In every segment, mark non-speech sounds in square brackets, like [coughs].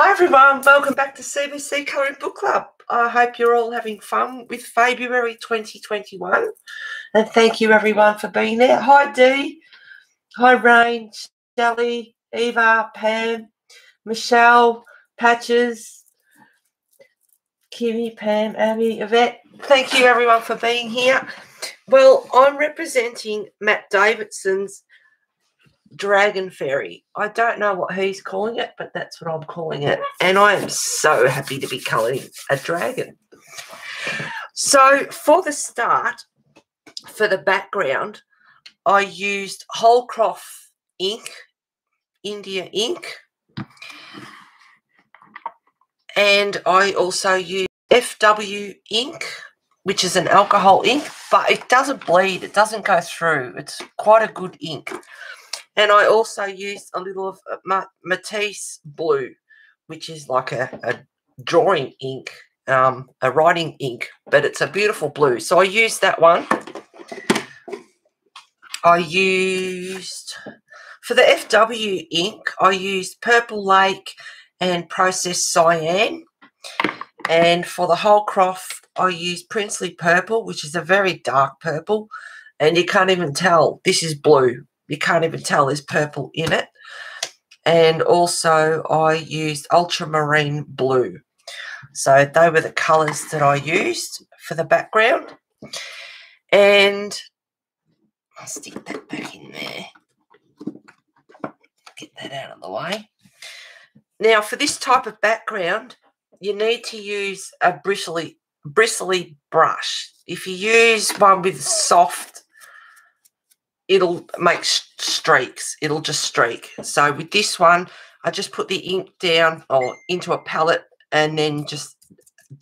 Hi everyone, welcome back to CBC Colouring Book Club. I hope you're all having fun with Faebruary 2021. And thank you everyone for being there. Hi Dee, hi Raen, Shelley, Eva, Pam, Michelle, Patches, Kimmy, Pam, Abby, Yvette. Thank you everyone for being here. Well, I'm representing Matt Davidson's Dragon Fairy. I don't know what he's calling it, but that's what I'm calling it. And I am so happy to be colouring a dragon. So for the start, for the background, I used Holcroft ink, India ink, and I also used FW ink, which is an alcohol ink, but it doesn't bleed, it doesn't go through. It's quite a good ink. And I also used a little of uh, Matisse Blue, which is like a, a drawing ink, um, a writing ink, but it's a beautiful blue. So I used that one. I used, for the FW ink, I used Purple Lake and Processed Cyan. And for the Holcroft, I used Princely Purple, which is a very dark purple. And you can't even tell this is blue you can't even tell there's purple in it. And also I used ultramarine blue. So they were the colours that I used for the background. And I'll stick that back in there. Get that out of the way. Now for this type of background, you need to use a bristly bristly brush. If you use one with soft it'll make streaks. It'll just streak. So with this one, I just put the ink down or into a palette and then just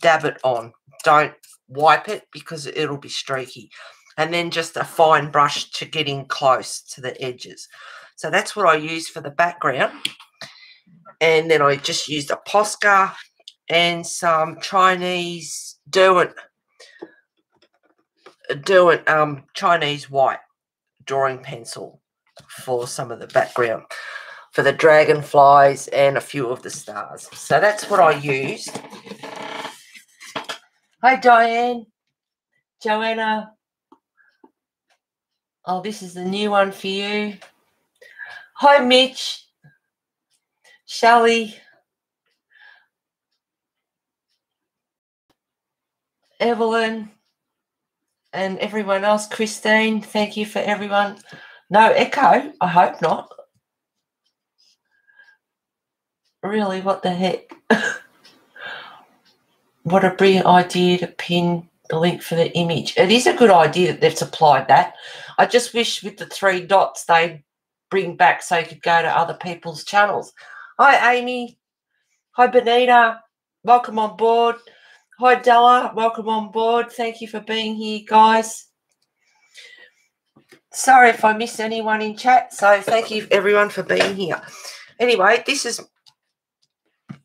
dab it on. Don't wipe it because it'll be streaky. And then just a fine brush to get in close to the edges. So that's what I use for the background. And then I just used a Posca and some Chinese Derwent, Derwent um, Chinese white drawing pencil for some of the background for the dragonflies and a few of the stars. So that's what I used. Hi, Diane, Joanna. Oh, this is the new one for you. Hi, Mitch, Shelley, Evelyn, and everyone else. Christine, thank you for everyone. No echo, I hope not. Really, what the heck? [laughs] what a brilliant idea to pin the link for the image. It is a good idea that they've supplied that. I just wish with the three dots they bring back so you could go to other people's channels. Hi, Amy. Hi, Benita. Welcome on board. Hi, Della. Welcome on board. Thank you for being here, guys. Sorry if I missed anyone in chat. So thank you, everyone, for being here. Anyway, this is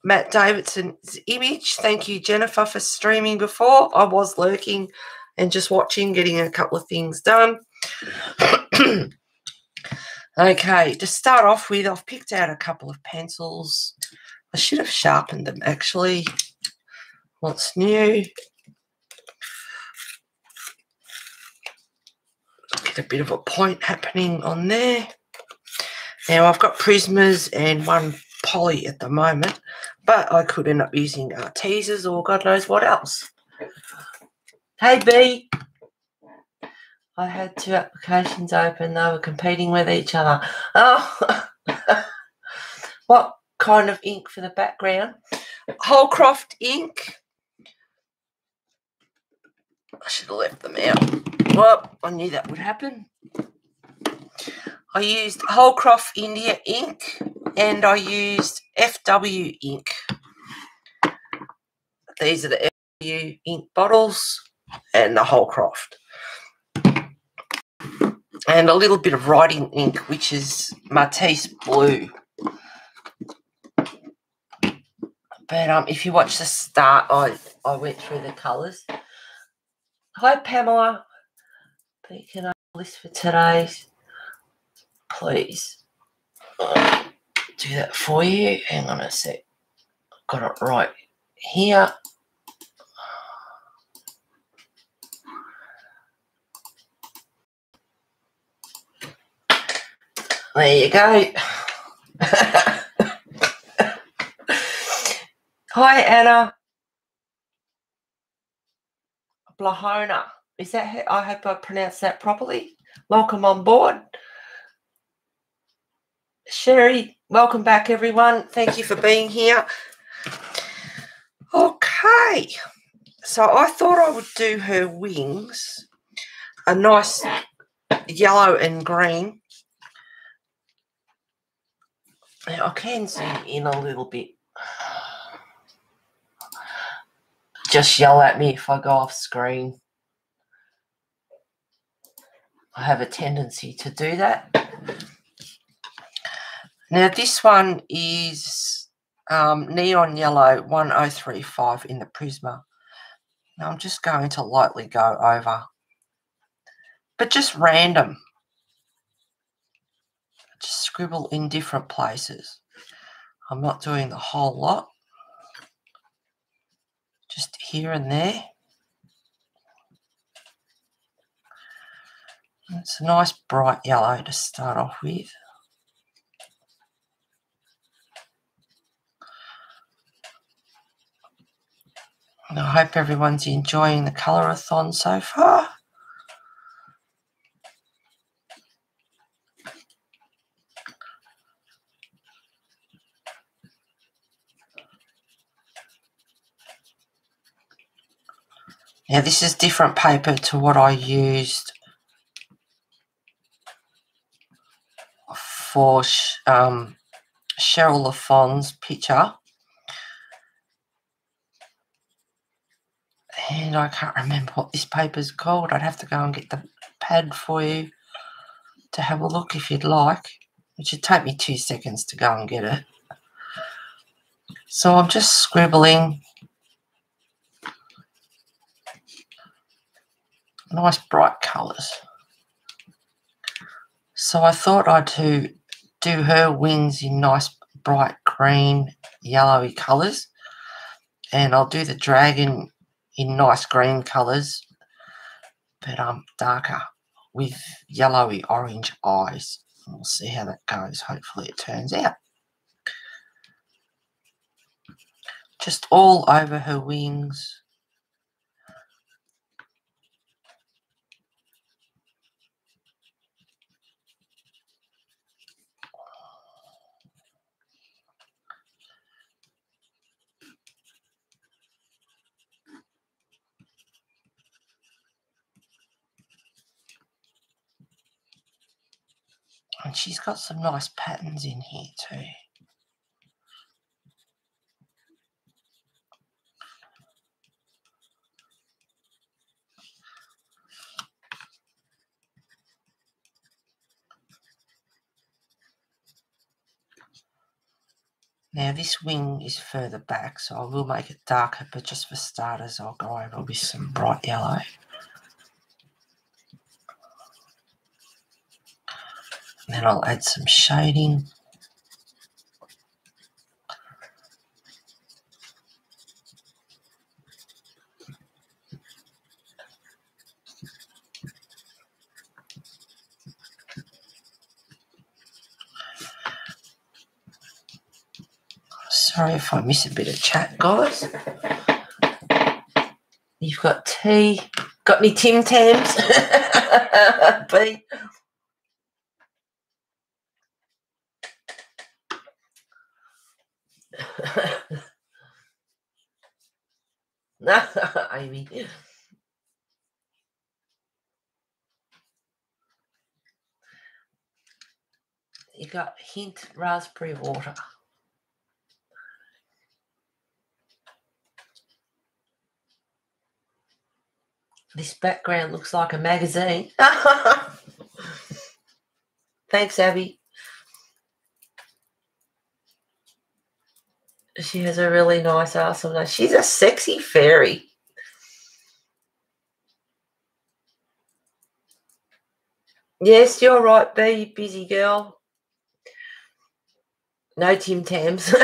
Matt Davidson's image. Thank you, Jennifer, for streaming before. I was lurking and just watching, getting a couple of things done. [clears throat] okay, to start off with, I've picked out a couple of pencils. I should have sharpened them, actually. What's new? Get a bit of a point happening on there. Now I've got Prismas and one poly at the moment, but I could end up using uh, teasers or God knows what else. Hey B, I had two applications open. They were competing with each other. Oh, [laughs] what kind of ink for the background? Holcroft ink. I should have left them out. Well, I knew that would happen. I used Holcroft India ink and I used FW ink. These are the FW ink bottles and the Holcroft. And a little bit of writing ink, which is Matisse Blue. But um, if you watch the start, I, I went through the colours. Hi, Pamela. Can I list for today, please? do that for you. Hang on a sec. got it right here. There you go. [laughs] Hi, Anna. Blahona. Is that, I hope I pronounced that properly. Welcome on board. Sherry, welcome back, everyone. Thank you for being here. Okay, so I thought I would do her wings a nice yellow and green. I can zoom in a little bit. Just yell at me if I go off screen. I have a tendency to do that. Now this one is um, neon yellow 1035 in the Prisma. Now I'm just going to lightly go over, but just random. Just scribble in different places. I'm not doing the whole lot. Just here and there. It's a nice bright yellow to start off with. I hope everyone's enjoying the colorathon so far. Now this is different paper to what I used for um, Sheryll Lafond's picture. and I can't remember what this paper's called. I'd have to go and get the pad for you to have a look if you'd like. It should take me two seconds to go and get it. So I'm just scribbling nice bright colours. So I thought I'd do, do her wings in nice bright green, yellowy colours. And I'll do the dragon in nice green colours, but um darker with yellowy orange eyes. We'll see how that goes. Hopefully it turns out. Just all over her wings. And she's got some nice patterns in here too. Now this wing is further back, so I will make it darker, but just for starters, I'll go over with some bright yellow. Then I'll add some shading. Sorry if I miss a bit of chat, guys. You've got tea. Got any Tim Tams? [laughs] [laughs] No, Amy. You got hint raspberry water. This background looks like a magazine. [laughs] Thanks, Abby. She has a really nice ass. She's a sexy fairy. Yes, you're right, Be Busy girl. No Tim Tams. [laughs]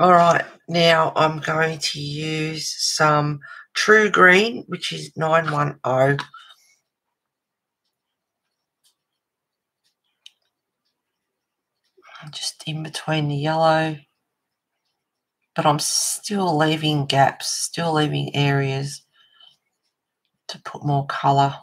All right, now I'm going to use some True Green, which is 910. Just in between the yellow, but I'm still leaving gaps, still leaving areas to put more colour.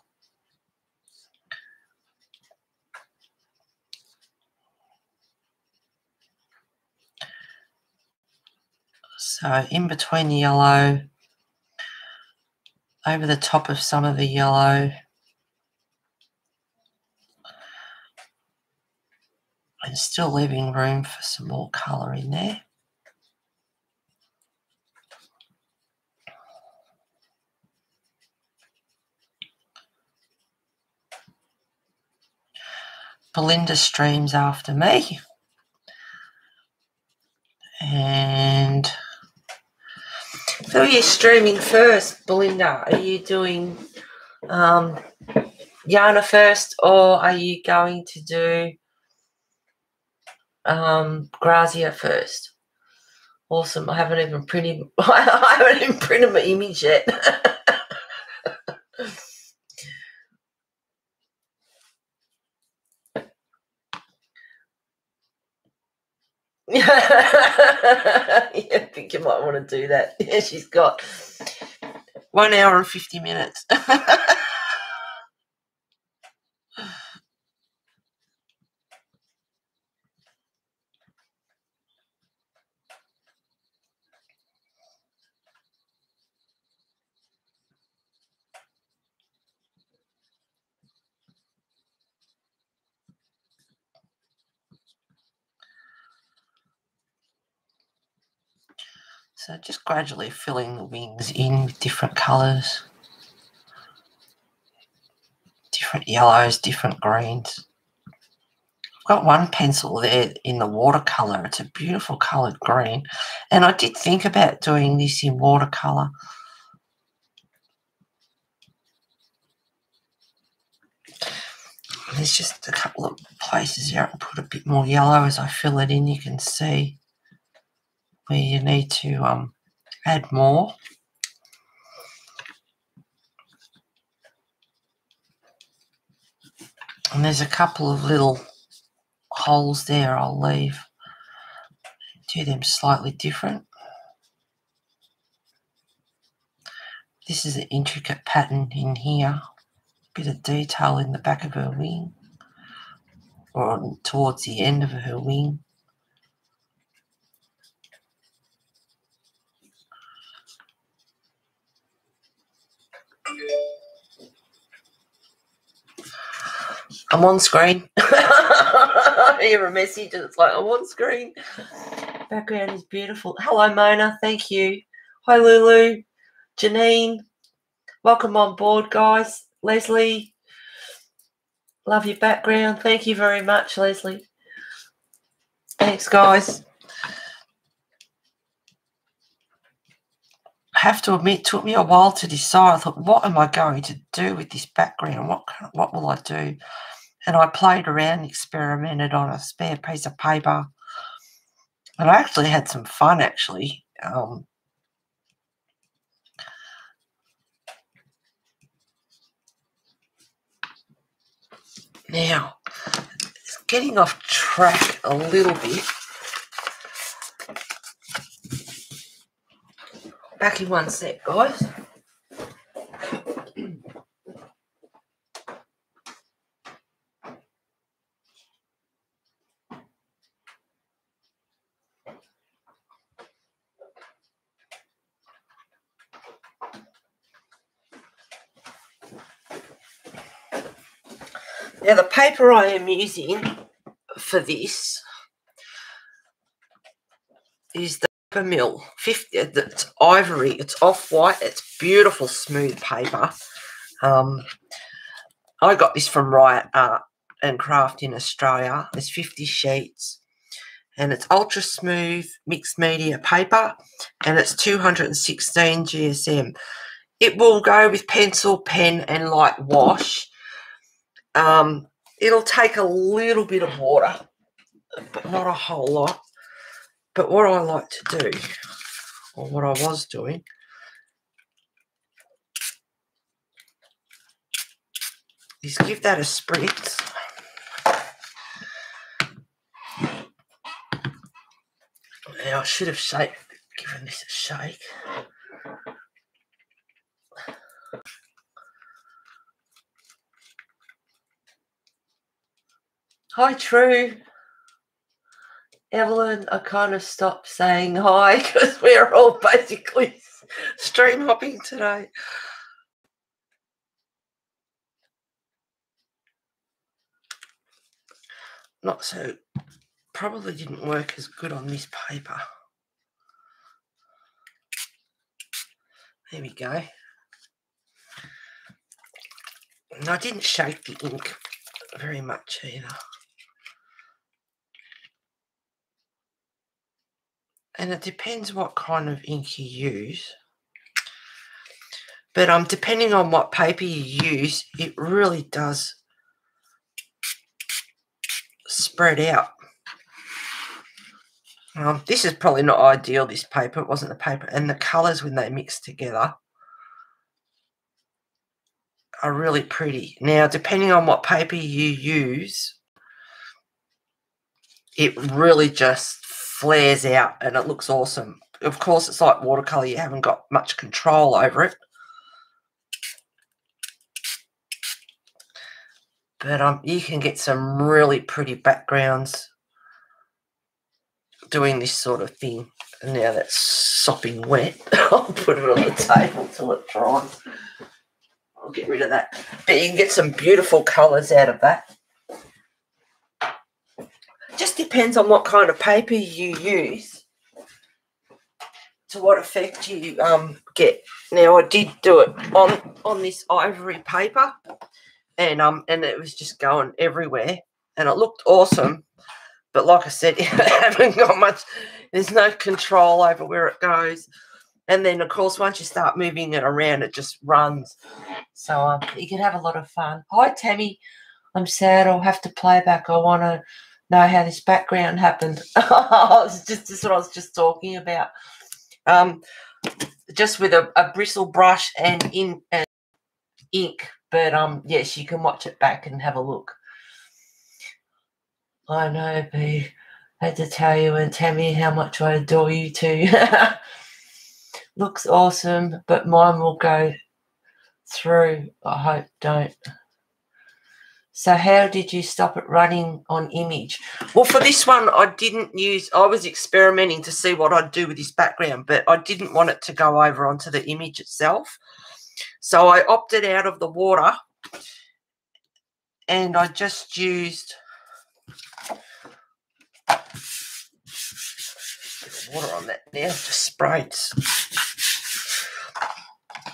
So in between the yellow, over the top of some of the yellow, and still leaving room for some more colour in there. Belinda streams after me. And who are you streaming first, Belinda? Are you doing um, Janna first, or are you going to do um, Grazia first? Awesome. I haven't even printed. [laughs] I haven't even printed my image yet. [laughs] yeah, I think you might want to do that. Yeah, [laughs] she's got one hour and 50 minutes. So just gradually filling the wings in with different colours, different yellows, different greens. I've got one pencil there in the watercolour. It's a beautiful coloured green. And I did think about doing this in watercolour. There's just a couple of places here I can put a bit more yellow as I fill it in. You can see where you need to um, add more. And there's a couple of little holes there I'll leave. Do them slightly different. This is an intricate pattern in here. Bit of detail in the back of her wing or towards the end of her wing. I'm on screen. [laughs] I hear a message and it's like, I'm on screen. Background is beautiful. Hello, Mona. Thank you. Hi, Lulu. Janine. Welcome on board, guys. Leslie. Love your background. Thank you very much, Leslie. Thanks, guys. I have to admit, it took me a while to decide. I thought, what am I going to do with this background? What what will I do? And I played around, experimented on a spare piece of paper, and I actually had some fun. Actually, um, now it's getting off track a little bit. Back in one sec, guys. Now the paper I am using for this is the mill. 50 it's ivory. It's off-white it's beautiful smooth paper. Um, i got this from riot art and craft in australia. There's 50 sheets and it's ultra smooth mixed media paper and it's 216 gsm it will go with pencil pen and light wash um, it'll take a little bit of water but not a whole lot But what I like to do, or what I was doing, is give that a spritz. Now I should have shake, given this a shake. Hi, True. Evelyn, I kind of stopped saying hi [laughs] because we're all basically stream hopping today. Not so, probably didn't work as good on this paper. There we go. And I didn't shake the ink very much either. And it depends what kind of ink you use. But um, depending on what paper you use, it really does spread out. Um, this is probably not ideal, this paper. It wasn't the paper. And the colours, when they mix together, are really pretty. Now, depending on what paper you use, it really just flares out and it looks awesome. Of course, it's like watercolour. You haven't got much control over it. But um, you can get some really pretty backgrounds doing this sort of thing. And now that's sopping wet. [laughs] I'll put it on the table till it dries. I'll get rid of that. But you can get some beautiful colours out of that. Just depends on what kind of paper you use to what effect you um, get. Now I did do it on on this ivory paper and um and it was just going everywhere and it looked awesome. But like i said [laughs] you haven't got much there's no control over where it goes. And then of course once you start moving it around it just runs. So um, you can have a lot of fun. Hi tammy. I'm sad i'll have to play back. I want to know how this background happened [laughs] it's just, just what i was just talking about um just with a, a bristle brush and in and ink but um, yes, you can watch it back and have a look. I know, B. Had to tell you and Tammy how much I adore you too. [laughs] Looks awesome, but mine will go through. I hope don't. So how did you stop it running on image? Well, for this one, I didn't use, I was experimenting to see what I'd do with this background, but I didn't want it to go over onto the image itself. So I opted out of the water and I just used water on that now, just sprayed.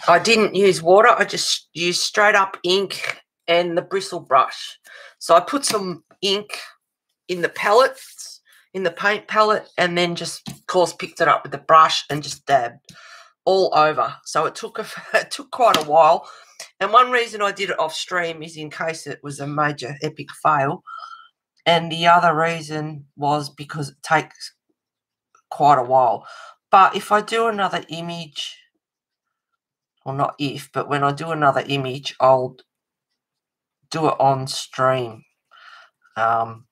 I didn't use water, I just used straight up ink and the bristle brush. So I put some ink in the pellets, in the paint palette, and then just, of course, picked it up with the brush and just dabbed all over. So it took a, [laughs] it took quite a while. And one reason I did it off stream is in case it was a major epic fail. And the other reason was because it takes quite a while. But if I do another image, well, not if, but when I do another image, I'll do it on stream. Um,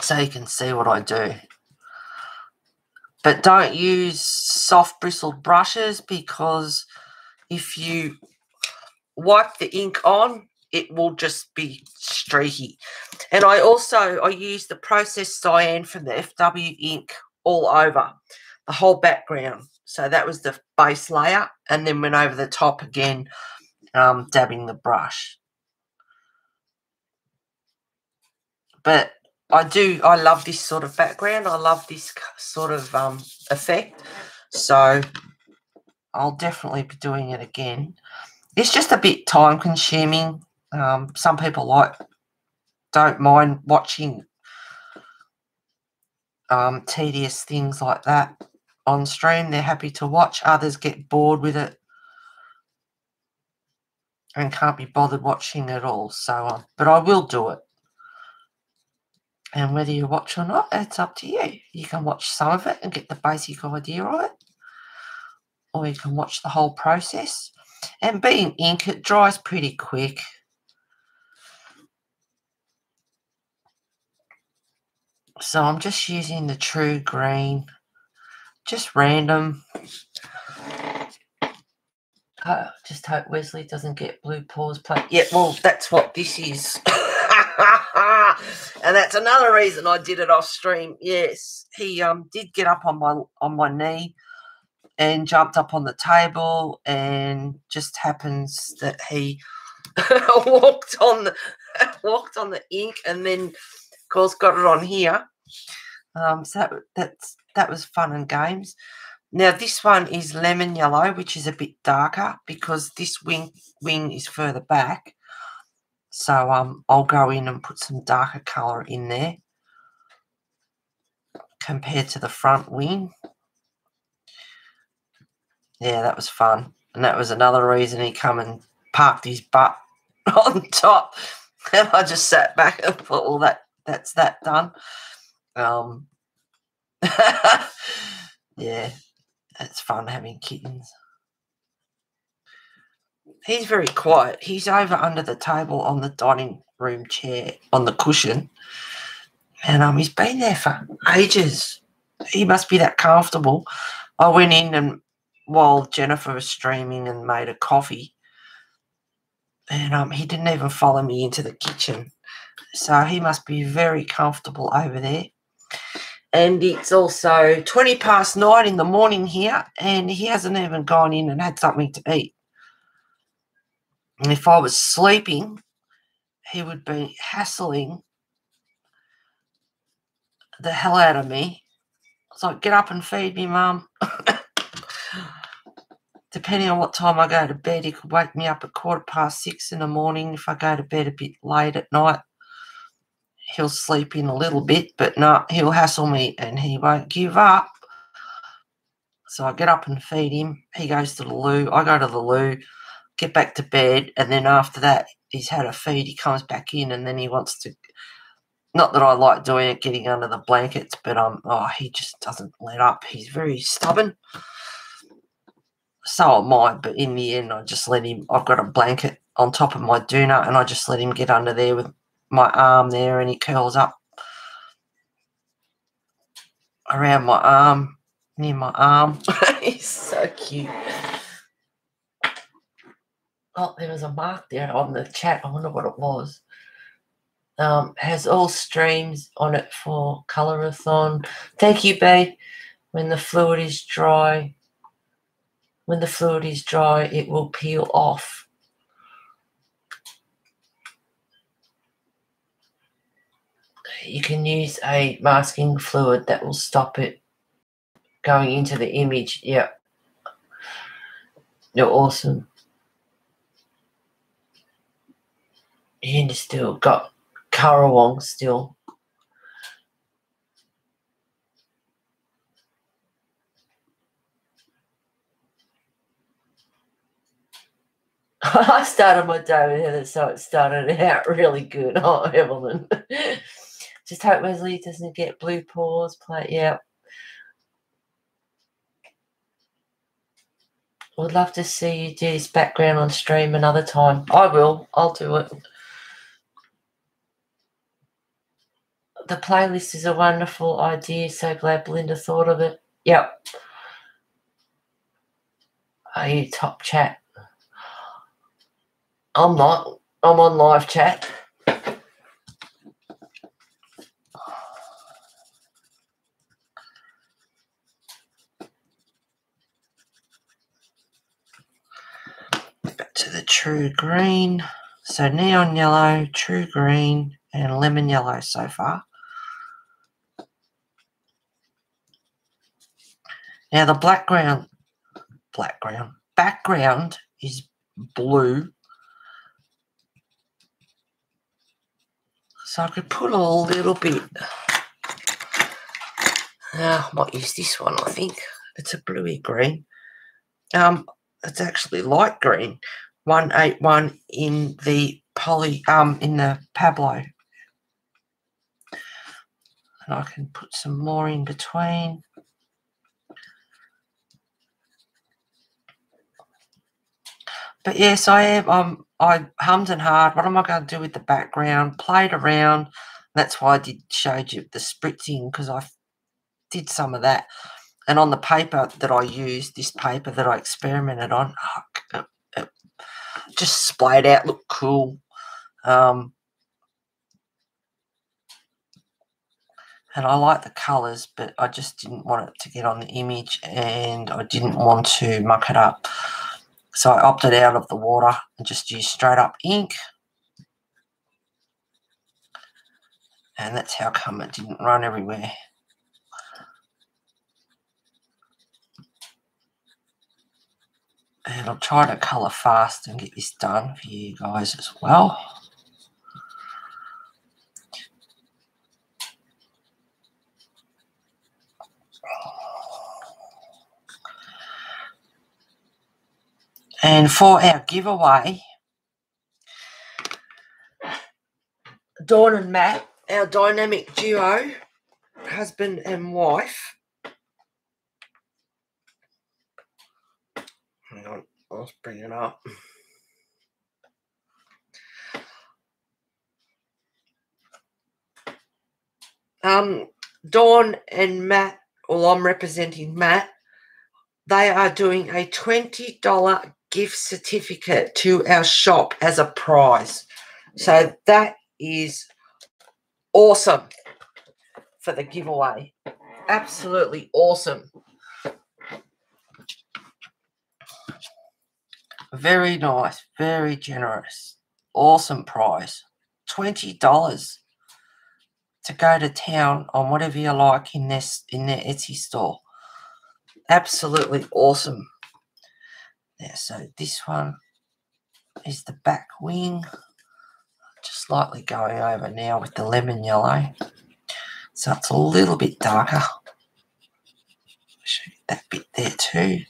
so you can see what I do. But don't use soft bristled brushes because if you wipe the ink on, it will just be streaky. And I also, I use the processed cyan from the FW ink all over the whole background. So that was the base layer and then went over the top again, um, dabbing the brush. But I do. I love this sort of background. I love this sort of um, effect. So I'll definitely be doing it again. It's just a bit time consuming. Um, some people like don't mind watching um, tedious things like that on stream. They're happy to watch. Others get bored with it and can't be bothered watching it all. So, um, but I will do it. And whether you watch or not, it's up to you. You can watch some of it and get the basic idea of it, or you can watch the whole process. And being ink, it dries pretty quick. So I'm just using the true green, just random. Just hope Wesley doesn't get blue paws play. Yeah, well, that's what this is. [laughs] and that's another reason I did it off stream. Yes, he um did get up on my on my knee and jumped up on the table, and just happens that he [laughs] walked on the [laughs] walked on the ink, and then of course got it on here. Um, so that, that's that was fun and games. Now this one is lemon yellow, which is a bit darker because this wing wing is further back. So um, I'll go in and put some darker colour in there compared to the front wing. Yeah, that was fun. And that was another reason he come and parked his butt [laughs] on top. And I just sat back and thought, well, that that's that done. Um, [laughs] yeah, it's fun having kittens. He's very quiet. He's over under the table on the dining room chair on the cushion. And um, he's been there for ages. He must be that comfortable. I went in and while Jennifer was streaming and made a coffee, and um, he didn't even follow me into the kitchen. So he must be very comfortable over there. And it's also 20 past nine in the morning here, and he hasn't even gone in and had something to eat. And if I was sleeping, he would be hassling the hell out of me. It's like, get up and feed me, mum. [coughs] Depending on what time I go to bed, he could wake me up at quarter past six in the morning. If I go to bed a bit late at night, he'll sleep in a little bit, but no, he'll hassle me and he won't give up. So I get up and feed him. He goes to the loo. I go to the loo get back to bed, and then after that, he's had a feed. He comes back in, and then he wants to. Not that I like doing it, getting under the blankets, but um, oh, he just doesn't let up. He's very stubborn. So am I, but in the end, I just let him. I've got a blanket on top of my doona, and I just let him get under there with my arm there, and it curls up around my arm, near my arm. [laughs] He's so cute. Oh, there was a mark there on the chat. I wonder what it was. Um, has all streams on it for colorathon. Thank you, babe. When the fluid is dry, when the fluid is dry, it will peel off. You can use a masking fluid that will stop it going into the image. Yeah. You're awesome. and still got Karawong still. [laughs] I started my day with Heather, so it started [laughs] out really good. Oh, Evelyn. [laughs] Just hope Wesley doesn't get blue paws. Play, yeah. Would love to see you do this background on stream another time. I will. I'll do it. the playlist is a wonderful idea. So glad Belinda thought of it. Yep. Are you top chat? I'm not. I'm on live chat. Back to the true green. So neon yellow, true green, and lemon yellow so far. Now the background, background, background is blue. So I could put a little bit. Uh, I might use this one. I think it's a bluey green. Um, it's actually light green. One eight one in the poly. Um, in the Pablo. And I can put some more in between. But yes, I am. I'm, I hummed and hard. What am I going to do with the background? Played around. That's why I did showed you the spritzing because I did some of that. And on the paper that I used, this paper that I experimented on, oh, just splayed out, looked cool. Um, and I like the colours, but I just didn't want it to get on the image and I didn't want to muck it up. So I opted out of the water and just used straight up ink. And that's how come it didn't run everywhere. And I'll try to colour fast and get this done for you guys as well. And for our giveaway, Dawn and Matt, our dynamic duo, husband and wife. Hang on, I'll bring it up. Um, Dawn and Matt, well, I'm representing Matt. They are doing a $20 gift certificate to our shop as a prize. So that is awesome for the giveaway. Absolutely awesome. Very nice, very generous. Awesome prize. $20 to go to town on whatever you like in this in their Etsy store. Absolutely awesome there. So this one is the back wing. Just lightly going over now with the lemon yellow. So it's a little bit darker. Show you that bit there too.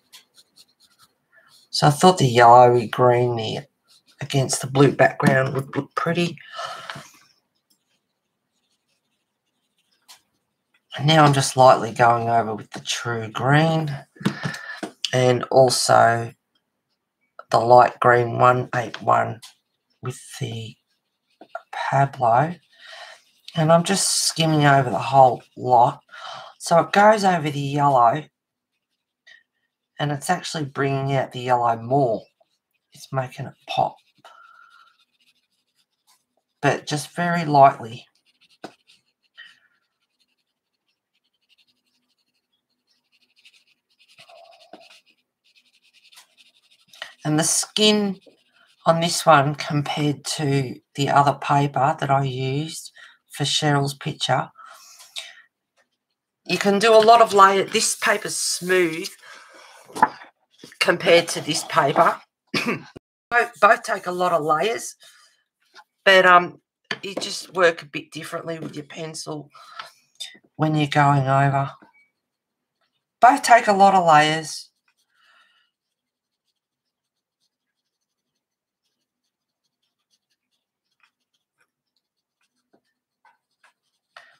So I thought the yellowy green there against the blue background would look pretty. And now I'm just lightly going over with the true green and also the light green 181 with the Pablo. And I'm just skimming over the whole lot. So it goes over the yellow and it's actually bringing out the yellow more. It's making it pop. But just very lightly. And the skin on this one compared to the other paper that I used for Sheryll's picture, you can do a lot of layer. This paper's smooth compared to this paper. [coughs] both, both take a lot of layers, but um, you just work a bit differently with your pencil when you're going over. Both take a lot of layers.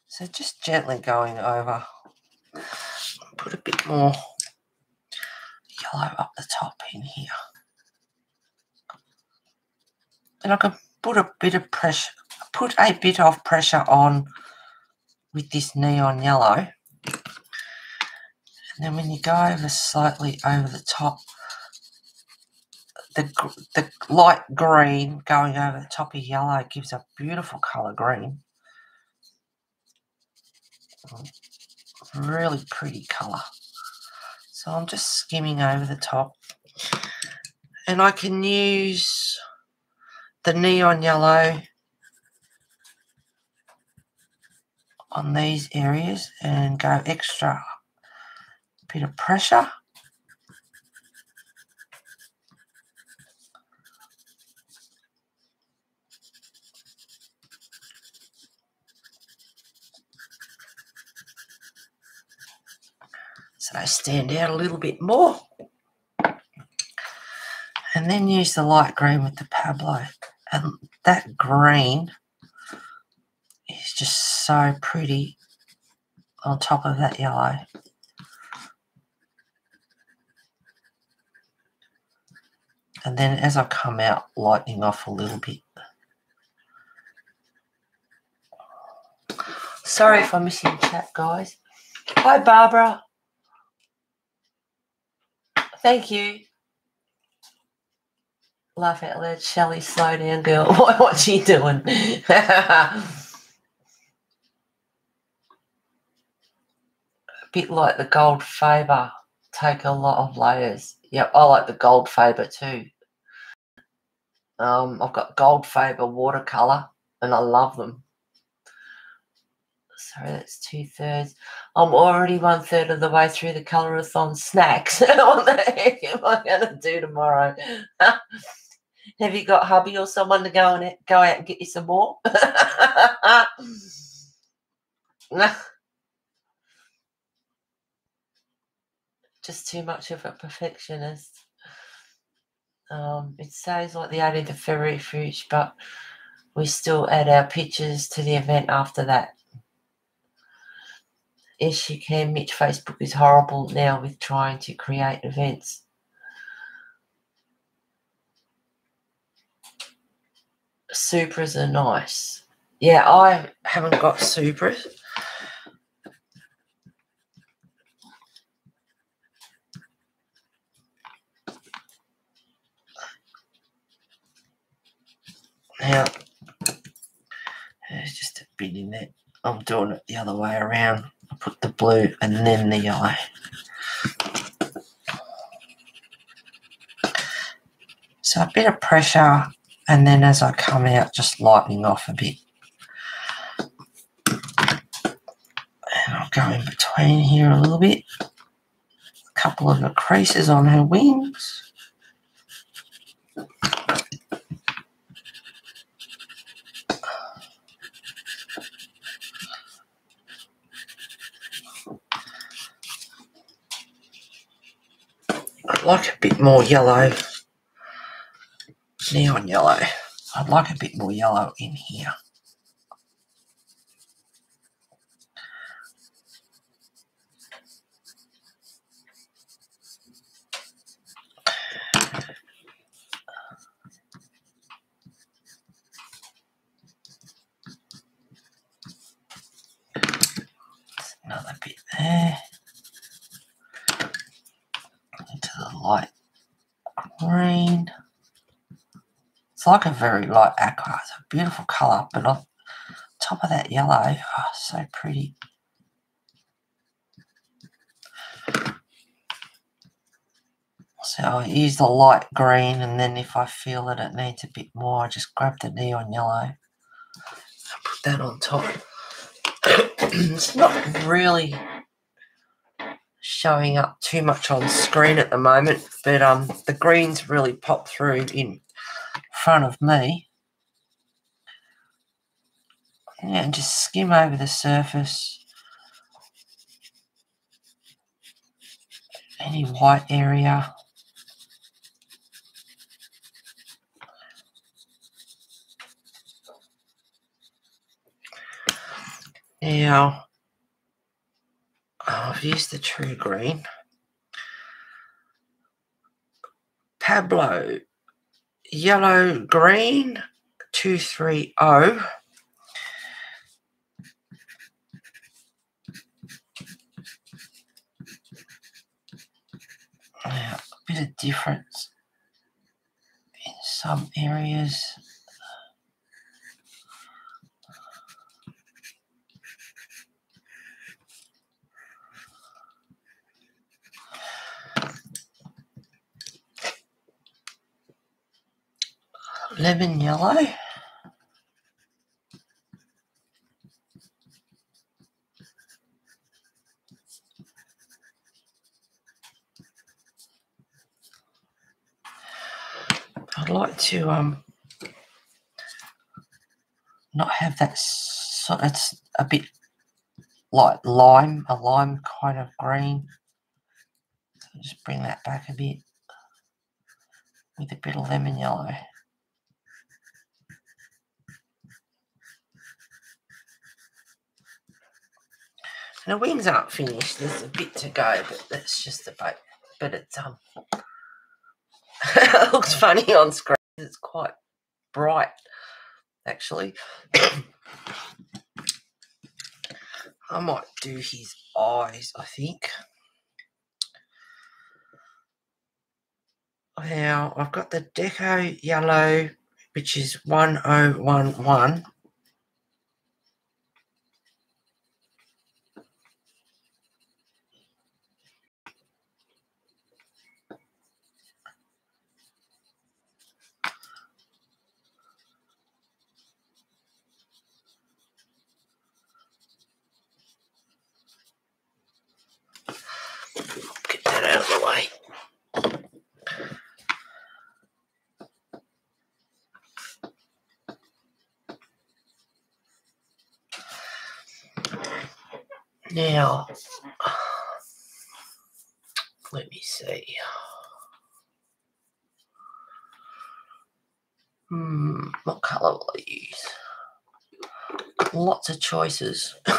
So just gently going over. Put a bit more yellow up the top in here. And I can put a bit of pressure, put a bit of pressure on with this neon yellow. And then when you go over slightly over the top, the, the light green going over the top of yellow gives a beautiful colour green. Really pretty colour. So I'm just skimming over the top. And I can use the neon yellow on these areas and go extra bit of pressure. They stand out a little bit more. And then use the light green with the Pablo. And that green is just so pretty on top of that yellow. And then as I come out, lightening off a little bit. Sorry if I'm missing chat, guys. Hi, Barbara. Thank you. Laugh out loud, Shelley. Slow down, girl. [laughs] What, what's she doing? [laughs] a bit like the Goldfaber. Take a lot of layers. Yep, I like the Goldfaber too. Um, I've got Goldfaber watercolor, and I love them. Sorry, that's two thirds. I'm already one third of the way through the colorathon snacks. what the heck am I [laughs] going to do tomorrow? [laughs] Have you got hubby or someone to go and go out and get you some more? [laughs] Just too much of a perfectionist. Um, it says like the 18th of February but we still add our pictures to the event after that. Yes, you can. Mitch Facebook is horrible now with trying to create events. Supras are nice. Yeah, I haven't got Supras. Now, there's just a bit in there. I'm doing it the other way around. I put the blue and then the yellow. So a bit of pressure and then as I come out, just lightening off a bit. And I'll go in between here a little bit. A couple of the creases on her wings. I'd like a bit more yellow, neon yellow. I'd like a bit more yellow in here. Another bit there. Into the light green. It's like a very light aqua. It's a beautiful colour, but on top of that yellow, oh, so pretty. So I use the light green, and then if I feel that it needs a bit more, I just grab the neon yellow put that on top. [coughs] it's not really showing up too much on screen at the moment, but um, the greens really pop through in front of me. Yeah, and just skim over the surface. Any white area. Now, I've used the true green. Pablo, yellow green, 230. Yeah, a bit of difference in some areas. Lemon yellow. I'd like to um not have that so it's a bit like lime, a lime kind of green. So just bring that back a bit with a bit of lemon yellow. And the wings aren't finished. There's a bit to go, but that's just about. But it's um, [laughs] it looks funny on screen. It's quite bright, actually. [coughs] I might do his eyes. I think. Now I've got the Deco Yellow, which is 1011. Get that out of the way. Now, let me see. Hmm, what colour will I use? Lots of choices. [laughs]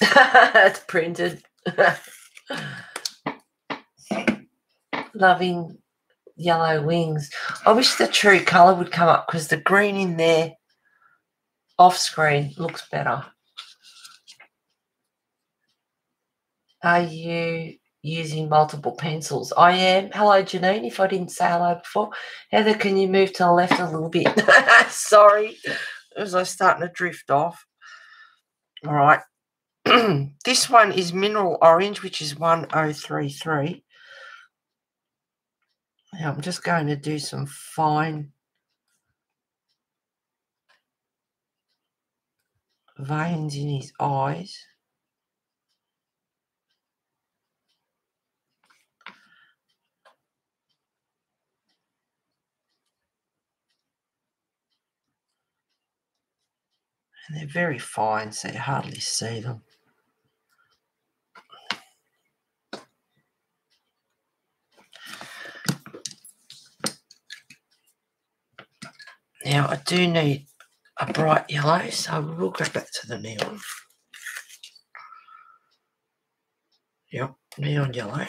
it's printed. [laughs] Loving yellow wings. I wish the true colour would come up because the green in there off screen looks better. Are you using multiple pencils? I am. Hello, Janine, if I didn't say hello before. Heather, can you move to the left a little bit? [laughs] Sorry, as I'm starting to drift off. All right. [clears throat] this one is mineral orange, which is 1033. I'm just going to do some fine veins in his eyes. And they're very fine, so you hardly see them. Now I do need a bright yellow, so we'll go back to the neon. Yep, neon yellow.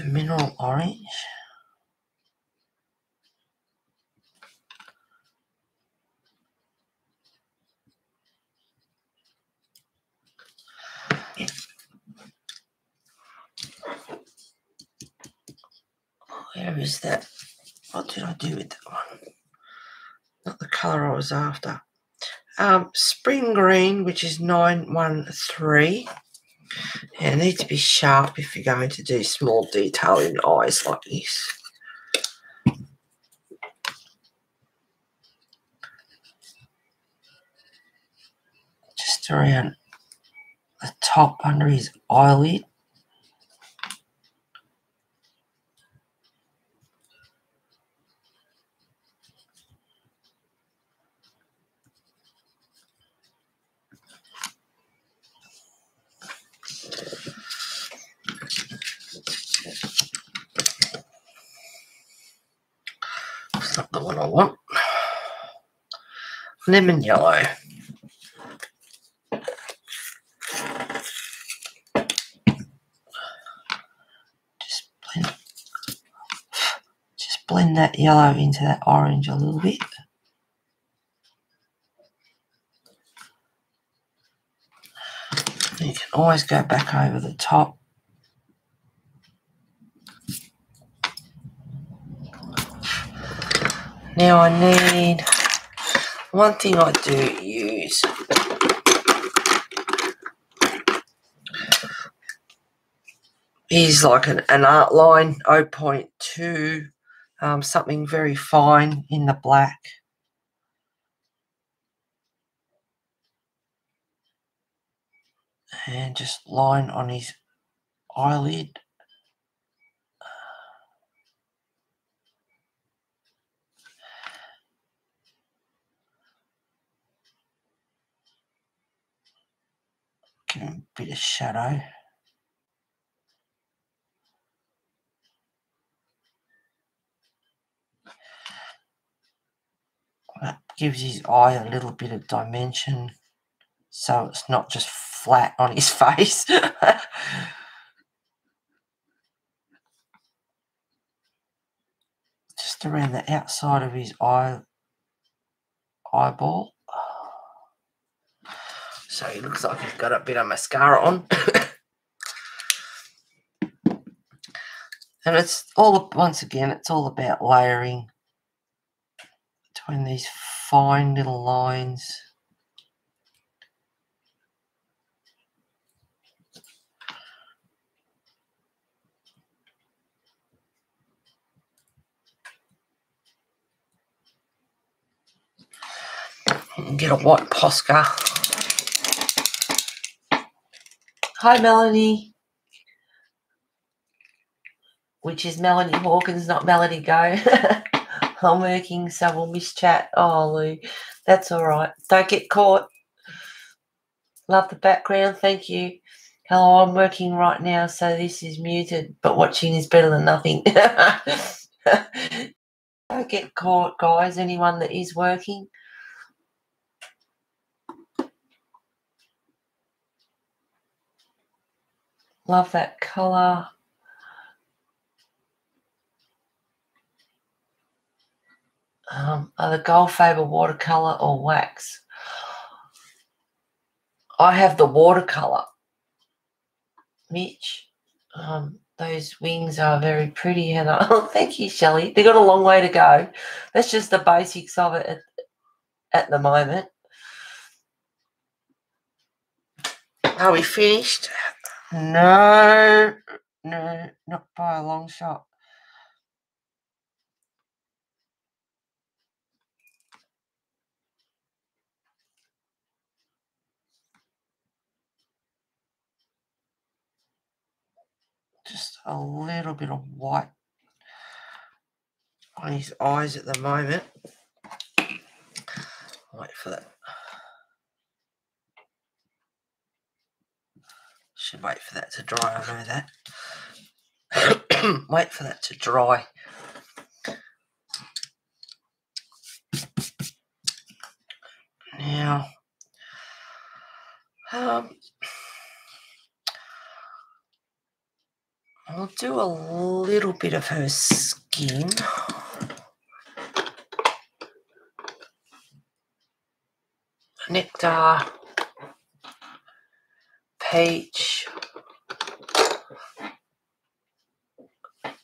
The mineral orange. Where is that? What did I do with that one? Not the colour I was after. Um, spring green, which is 913. It needs to be sharp if you're going to do small detail in eyes like this. Just around the top under his eyelid. That's not the one I want. Lemon yellow. Just blend, just blend that yellow into that orange a little bit. You can always go back over the top. Now I need one thing I do use. is like an, an Artline 0.2, um, something very fine in the black. And just line on his eyelid. A bit of shadow. That gives his eye a little bit of dimension so it's not just flat on his [laughs] face. just around the outside of his eye eyeball. So he looks like he's got a bit of mascara on. [coughs] and it's all once again it's all about layering between these fine little lines. Get a white Posca. Hi, Melanie. Which is Melanie Hawkins, not Melody Go. [laughs] I'm working, so we'll miss chat. Oh, Lou, that's all right. Don't get caught. Love the background. Thank you. Hello, I'm working right now, so this is muted, but watching is better than nothing. [laughs] Don't get caught, guys. Anyone that is working. Love that colour. Um, are the Goldfaber watercolour or wax? I have the watercolour, Mitch. Um, those wings are very pretty, Heather. [laughs] Oh, thank you, Shelley. They've got a long way to go. That's just the basics of it at, at the moment. Are we finished? No, no, not by a long shot. Just a little bit of white on his eyes at the moment. Wait for that. Should wait for that to dry, I know that. [coughs] wait for that to dry. Now, um, I'll do a little bit of her skin. Nectar, peach.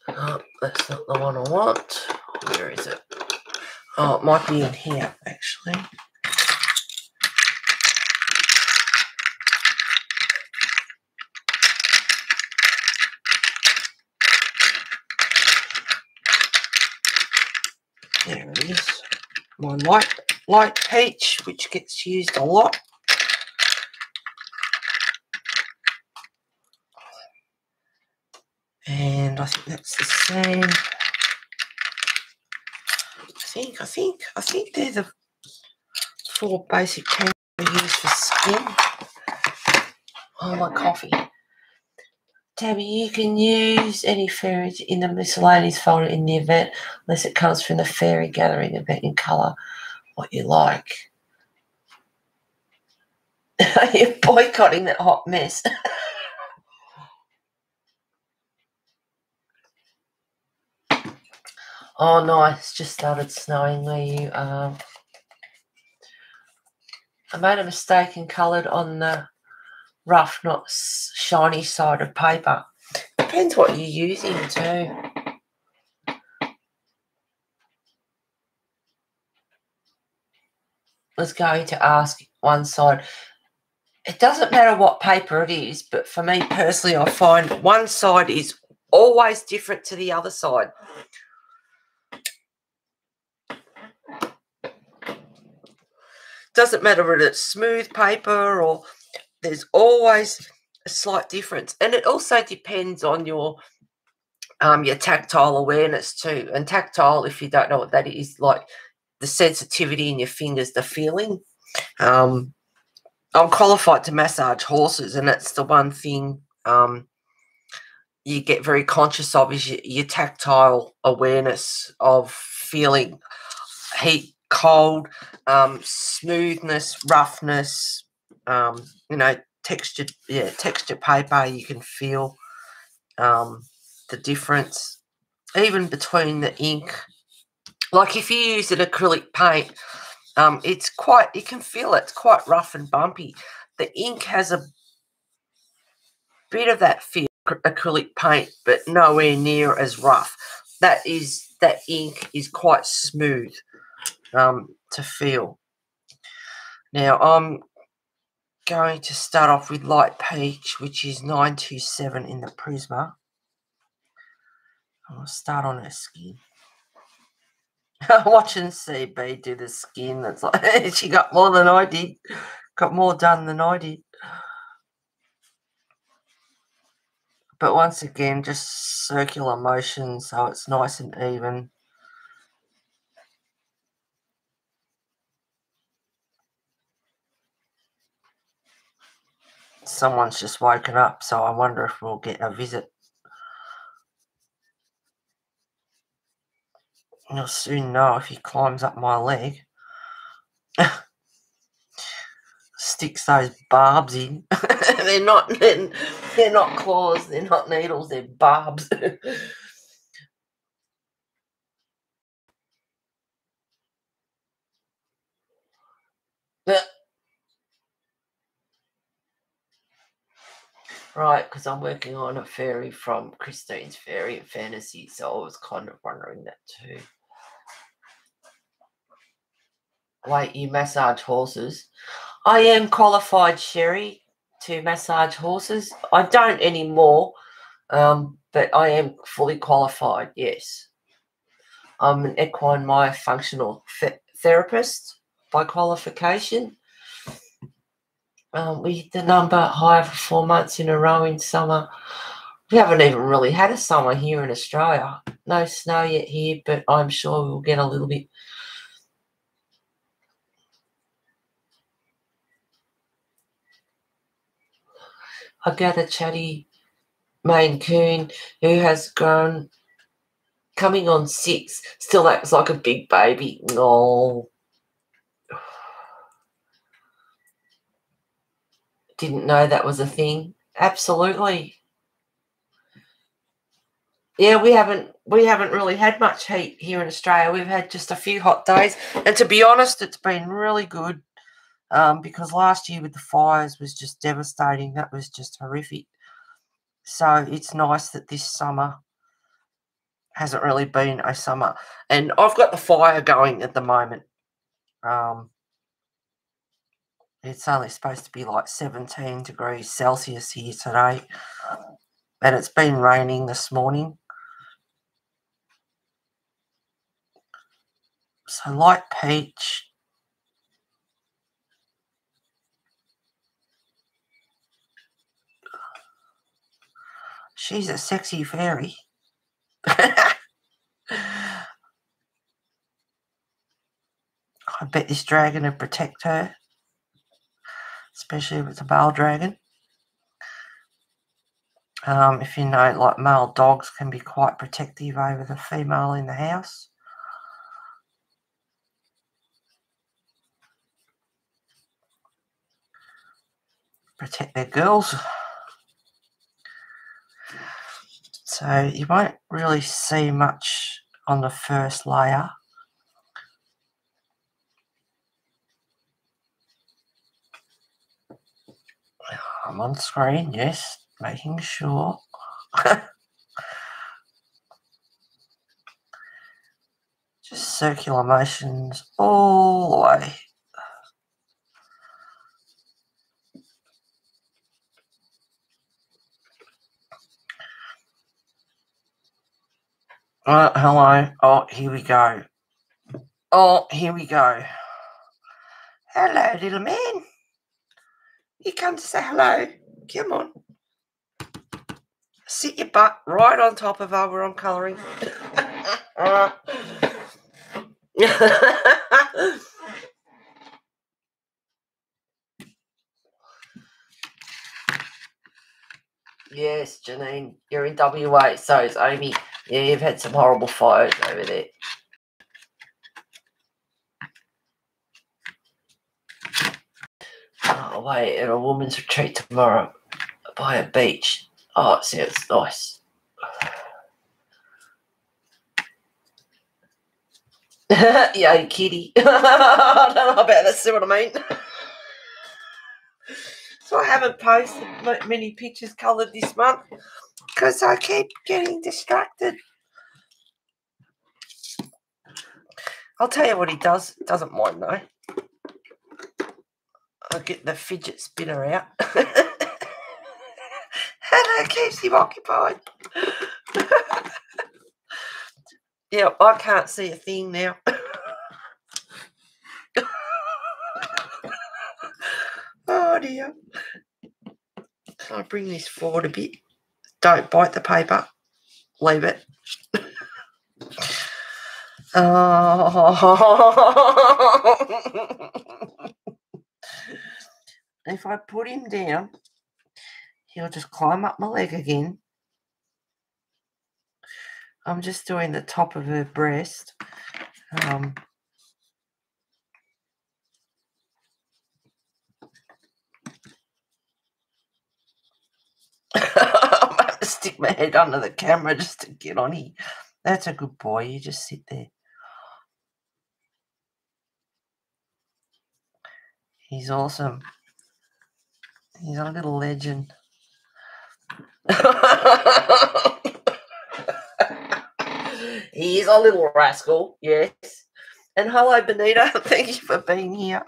Oh, that's not the one I want. Where is it? Oh, it might be in here, actually. There it is. My light light peach, which gets used a lot. And I think that's the same. I think, I think, I think they're the four basic terms we use for skin. Oh, my coffee. Tabby, you can use any fairy in the miscellaneous folder in the event, unless it comes from the fairy gathering event in colour, what you like. [laughs] You're boycotting that hot mess. [laughs] oh, nice. Just started snowing where you are. I made a mistake and coloured on the rough, not shiny side of paper. Depends what you're using too. Was going to ask one side, it doesn't matter what paper it is, but for me personally, I find one side is always different to the other side. Doesn't matter whether it's smooth paper or there's always a slight difference. And it also depends on your um, your tactile awareness too. And tactile, if you don't know what that is, like the sensitivity in your fingers, the feeling. Um, I'm qualified to massage horses, and that's the one thing um, you get very conscious of is your, your tactile awareness of feeling heat, cold, um, smoothness, roughness, um, you know, textured, yeah, textured paper. You can feel um, the difference, even between the ink. Like if you use an acrylic paint, um, it's quite, you can feel it, it's quite rough and bumpy. The ink has a bit of that feel, acrylic paint, but nowhere near as rough. That is, that ink is quite smooth um, to feel. Now I'm going to start off with light peach, which is 927 in the Prisma. I'll start on her skin. [laughs] Watching CB do the skin, that's like [laughs] she got more than I did. Got more done than I did. But once again, just circular motion so it's nice and even. Someone's just woken up, so I wonder if we'll get a visit. You'll soon know if he climbs up my leg. [laughs] Sticks those barbs in. [laughs] they're not [laughs] they're, not claws, they're not needles, they're barbs. Right, because I'm working on a fairy from Christine's Fairy and Fantasy, so I was kind of wondering that too. Wait, you massage horses? I am qualified, Sherry, to massage horses. I don't anymore, um, but I am fully qualified, yes. I'm an equine myofunctional th- therapist by qualification. Um, we hit the number higher for four months in a row in summer. We haven't even really had a summer here in Australia. No snow yet here, but I'm sure we'll get a little bit. I got a chatty Maine Coon who has grown, coming on six, still acts like a big baby. No. Didn't know that was a thing. Absolutely. Yeah, we haven't we haven't really had much heat here in Australia. We've had just a few hot days, and to be honest, it's been really good. Um, because last year with the fires was just devastating. That was just horrific. So it's nice that this summer hasn't really been a summer, and I've got the fire going at the moment. Um, it's only supposed to be like 17 degrees Celsius here today. And it's been raining this morning. So light peach. She's a sexy fairy. [laughs] I bet this dragon will protect her especially with a male dragon. Um, if you know, like male dogs can be quite protective over the female in the house. Protect their girls. So you won't really see much on the first layer. I'm on screen, yes, making sure. [laughs] Just circular motions all the way. Uh, hello. Oh, here we go. Oh, here we go. Hello, little man. You come to say hello. Come on. Sit your butt right on top of our on colouring. [laughs] yes, Janine, you're in WA. So is Amy. Yeah, you've had some horrible fires over there. Oh, away in a woman's retreat tomorrow by a beach. Oh, it sounds nice. [laughs] yeah, kitty. [laughs] I don't know about that. See what I mean? so I haven't posted many pictures coloured this month because I keep getting distracted. I'll tell you what he does. Doesn't mind though. I'll get the fidget spinner out. [laughs] and that keeps him occupied. [laughs] yeah, I can't see a thing now. [laughs] oh dear. Can I bring this forward a bit? Don't bite the paper. Leave it. oh. If I put him down, he'll just climb up my leg again. I'm just doing the top of her breast. Um, [coughs] I'm going to stick my head under the camera just to get on here. That's a good boy. You just sit there. He's awesome. He's a little legend. [laughs] He's a little rascal, yes. And hello, Benita. [laughs] Thank you for being here.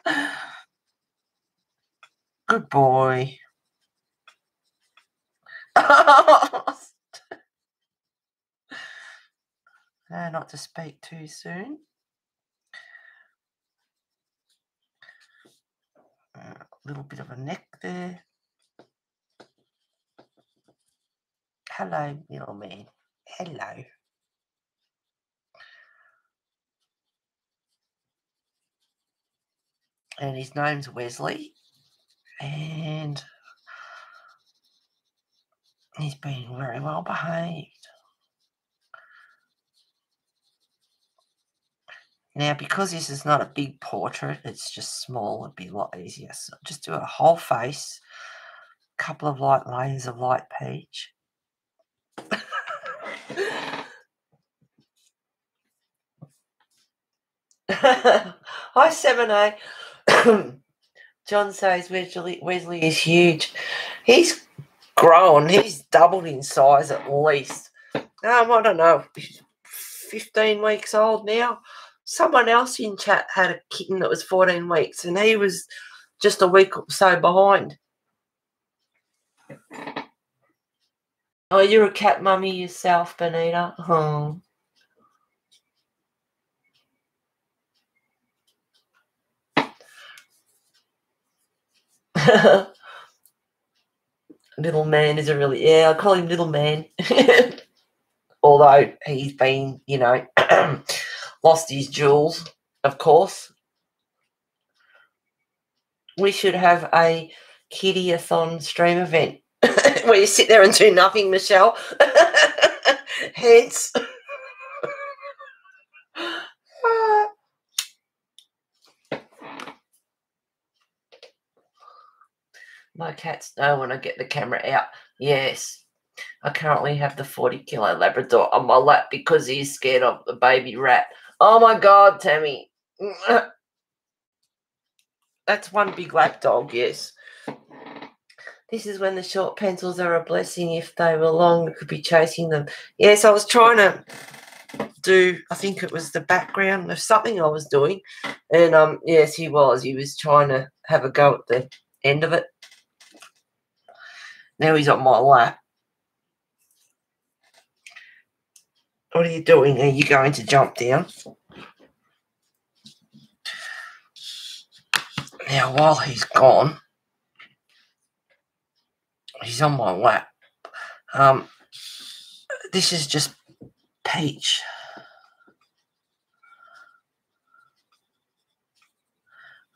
Good boy. uh, [laughs] not to speak too soon. Little bit of a neck there. Hello, little man. Hello. And his name's Wesley. And he's been very well behaved. Now, because this is not a big portrait, it's just small, it'd be a lot easier. So just do a whole face, a couple of light layers of light peach. [laughs] Hi, 7A. [coughs] John says Wesley, Wesley is huge. He's grown. He's doubled in size at least. Um, I don't know. 15 weeks old now someone else in chat had a kitten that was 14 weeks and he was just a week or so behind. Oh, you're a cat mummy yourself, Benita. Oh. [laughs] little man is a really yeah, I call him little man. [laughs] Although he's been, you know, [clears throat] lost his jewels, of course. We should have a kiddie-a-thon stream event [laughs] where you sit there and do nothing, Michelle. [laughs] Hence. [laughs] My cats know when I get the camera out. Yes. I currently have the 40 kilo Labrador on my lap because he's scared of the baby rat. Oh my God, Tammy. That's one big lap dog, yes. This is when the short pencils are a blessing. If they were long, we could be chasing them. Yes, I was trying to do, I think it was the background of something I was doing. And um, yes, he was. He was trying to have a go at the end of it. Now he's on my lap. What are you doing? Are you going to jump down? Now, while he's gone, he's on my lap. Um, this is just Peach.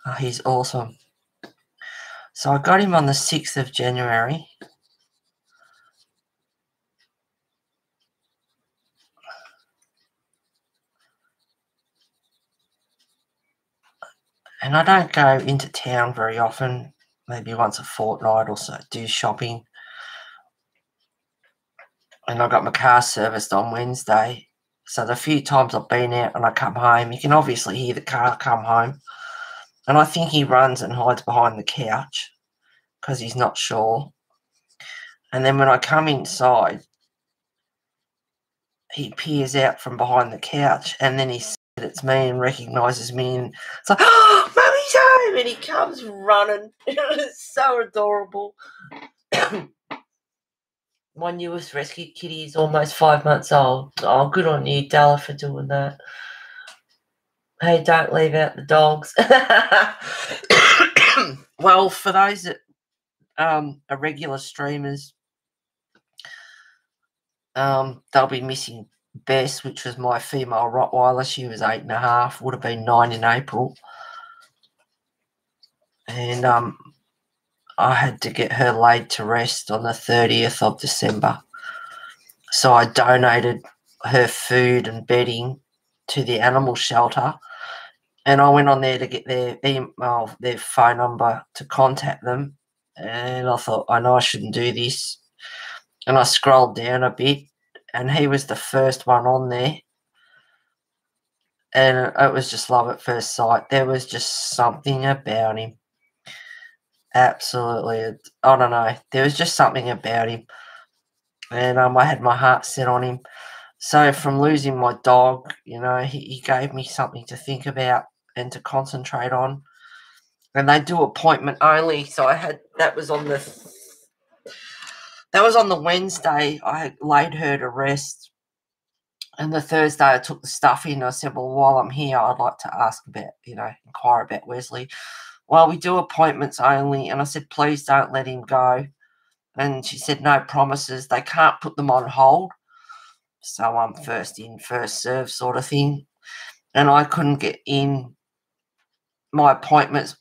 Oh, he's awesome. So I got him on the 6th of January. And I don't go into town very often, maybe once a fortnight or so, do shopping. And I got my car serviced on Wednesday. So the few times I've been out and I come home, you can obviously hear the car come home. And I think he runs and hides behind the couch because he's not sure. And then when I come inside, he peers out from behind the couch and then he it's me and recognizes me and it's like, oh, mummy's home! And he comes running. [laughs] it's so adorable. [coughs] My newest rescue kitty is almost five months old. Oh, good on you, Della, for doing that. Hey, don't leave out the dogs. [coughs] well, for those that um, are regular streamers, um, they'll be missing Bess, which was my female Rottweiler. She was eight and a half, would have been nine in April. And um, I had to get her laid to rest on the 30th of December. So I donated her food and bedding to the animal shelter. And I went on there to get their email, their phone number to contact them. And I thought, I know I shouldn't do this. And I scrolled down a bit, and he was the first one on there. And it was just love at first sight. There was just something about him. Absolutely. I don't know. There was just something about him. And um, I had my heart set on him. So from losing my dog, you know, he, he gave me something to think about and to concentrate on. And they do appointment only. So I had that was on the that was on the Wednesday. I laid her to rest. And the Thursday I took the stuff in. I said, Well, while I'm here, I'd like to ask about, you know, inquire about Wesley. Well, we do appointments only. And I said, Please don't let him go. And she said, No promises. They can't put them on hold. So I'm first in, first serve sort of thing. And I couldn't get in my appointments.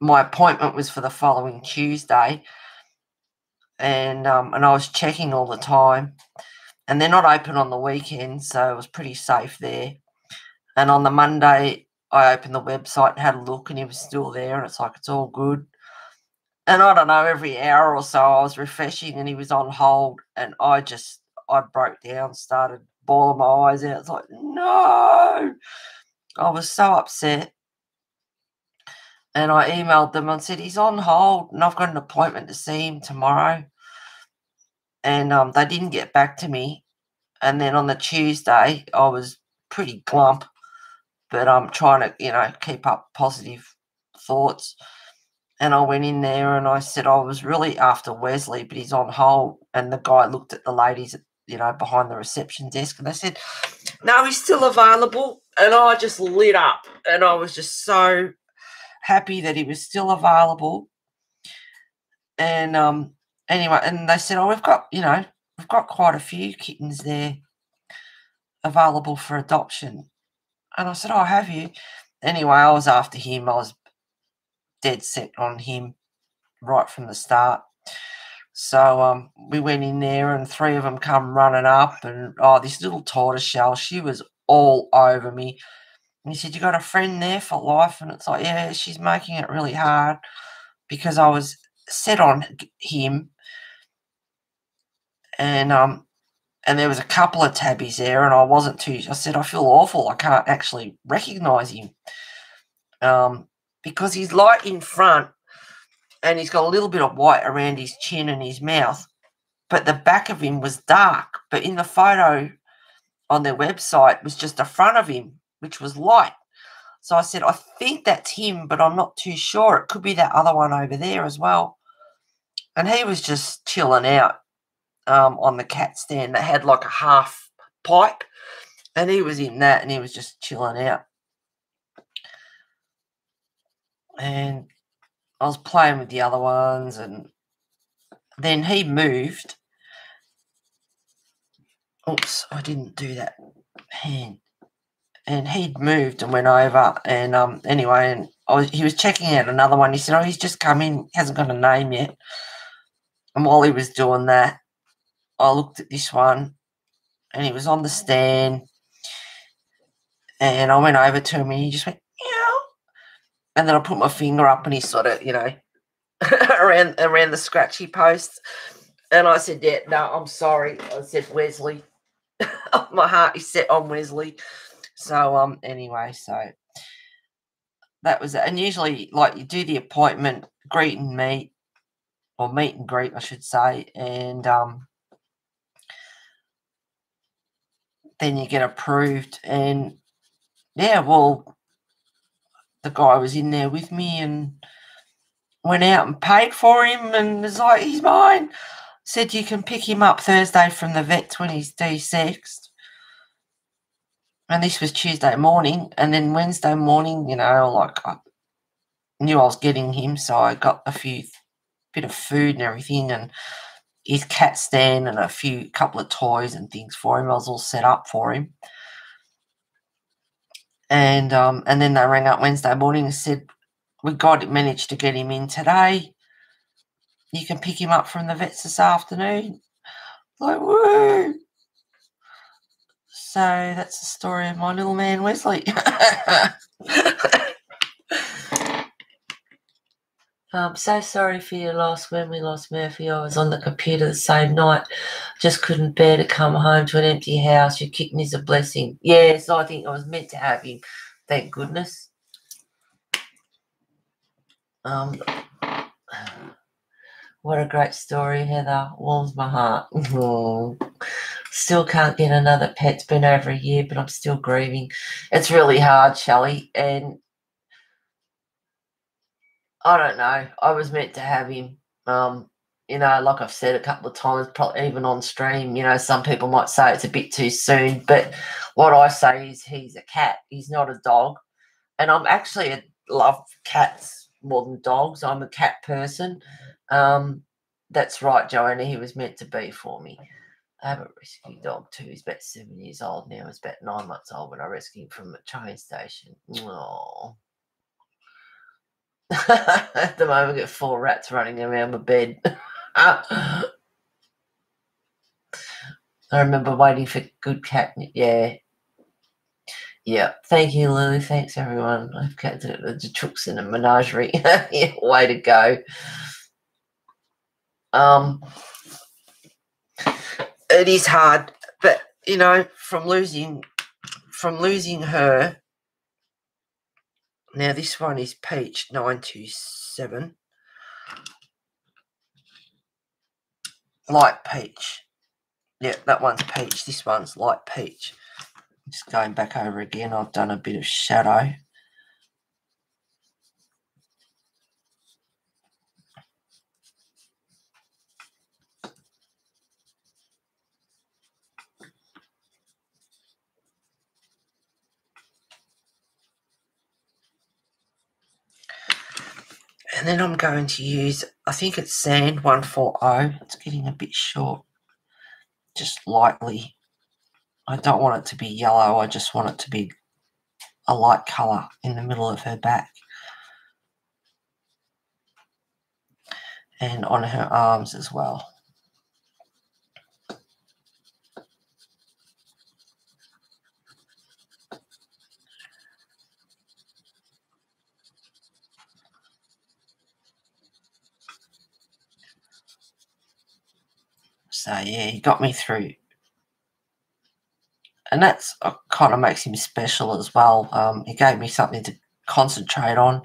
My appointment was for the following Tuesday and um, and I was checking all the time. And they're not open on the weekend, so it was pretty safe there. And on the Monday, I opened the website and had a look, and he was still there. And it's like it's all good. And I don't know, every hour or so, I was refreshing, and he was on hold, and I just I broke down, started bawling my eyes out. It's like no, I was so upset. And I emailed them and said, he's on hold and I've got an appointment to see him tomorrow and um, they didn't get back to me. And then on the Tuesday, I was pretty glump, but I'm trying to, you know, keep up positive thoughts. And I went in there and I said I was really after Wesley, but he's on hold. And the guy looked at the ladies, you know, behind the reception desk, and they said, "No, he's still available." And I just lit up, and I was just so happy that he was still available. And um, anyway, and they said, "Oh, we've got you know we've got quite a few kittens there available for adoption." And I said, "Oh, have you?" Anyway, I was after him. I was dead set on him right from the start. So um, we went in there, and three of them come running up, and oh, this little tortoise shell, she was all over me. And he said, "You got a friend there for life?" And it's like, yeah, she's making it really hard because I was set on him and um and there was a couple of tabbies there and I wasn't too I said I feel awful I can't actually recognize him. Um because he's light in front and he's got a little bit of white around his chin and his mouth but the back of him was dark but in the photo on their website was just the front of him which was light. So I said I think that's him but I'm not too sure. It could be that other one over there as well and he was just chilling out um, on the cat stand that had like a half pipe And he was in that and he was just chilling out. And I was playing with the other ones and then he moved. Oops, I didn't do that hand. And he'd moved and went over and um anyway and I was, he was checking out another one. He said, Oh, he's just come in, hasn't got a name yet. And while he was doing that, I looked at this one and he was on the stand. And I went over to him and he just went, Meow. And then I put my finger up and he sort of, you know, [laughs] around around the scratchy post. And I said, Yeah, no, I'm sorry. I said, Wesley. [laughs] my heart is set on Wesley. So um anyway, so that was it. And usually like you do the appointment, greet and meet, or meet and greet, I should say, and um then you get approved and yeah, well the guy was in there with me and went out and paid for him and was like, he's mine. Said you can pick him up Thursday from the vets when he's desexed. And this was Tuesday morning. And then Wednesday morning, you know, like I knew I was getting him. So I got a few bit of food and everything and his cat stand and a few couple of toys and things for him. I was all set up for him. And um, and then they rang up Wednesday morning and said, We got it managed to get him in today. You can pick him up from the vets this afternoon. Like, woo! So that's the story of my little man Wesley. [laughs] I'm so sorry for your loss when we lost Murphy. I was on the computer the same night. Just couldn't bear to come home to an empty house. Your kitten is a blessing. Yes, I think I was meant to have him. Thank goodness. Um, what a great story, Heather. Warms my heart. [laughs] Still can't get another pet. It's been over a year, but I'm still grieving. It's really hard, Shelley. And I don't know. I was meant to have him. Um, you know, like I've said a couple of times, probably even on stream, you know, some people might say it's a bit too soon, but what I say is he's a cat. He's not a dog. And I'm actually a love cats more than dogs. I'm a cat person. Um, that's right, Joanna. He was meant to be for me. I have a rescue dog too. He's about seven years old now. He's about nine months old when I rescued him from a train station. Oh. At the moment, I've got four rats running around my bed. [laughs] I remember waiting for good cat. Yeah. Yeah. Thank you, Lily. Thanks, everyone. I've got the, the chooks in a menagerie. [laughs] yeah, way to go. Um, it is hard, but you know, from losing, from losing her. Now this one is two seven. Light peach. Yeah, that one's peach. This one's light peach. Just going back over again, I've done a bit of shadow. And then I'm going to use, I think it's Sand 140. It's getting a bit short. Just lightly. I don't want it to be yellow. I just want it to be a light colour in the middle of her back. And on her arms as well. So yeah, he got me through, and that's uh, kind of makes him special as well. Um, he gave me something to concentrate on,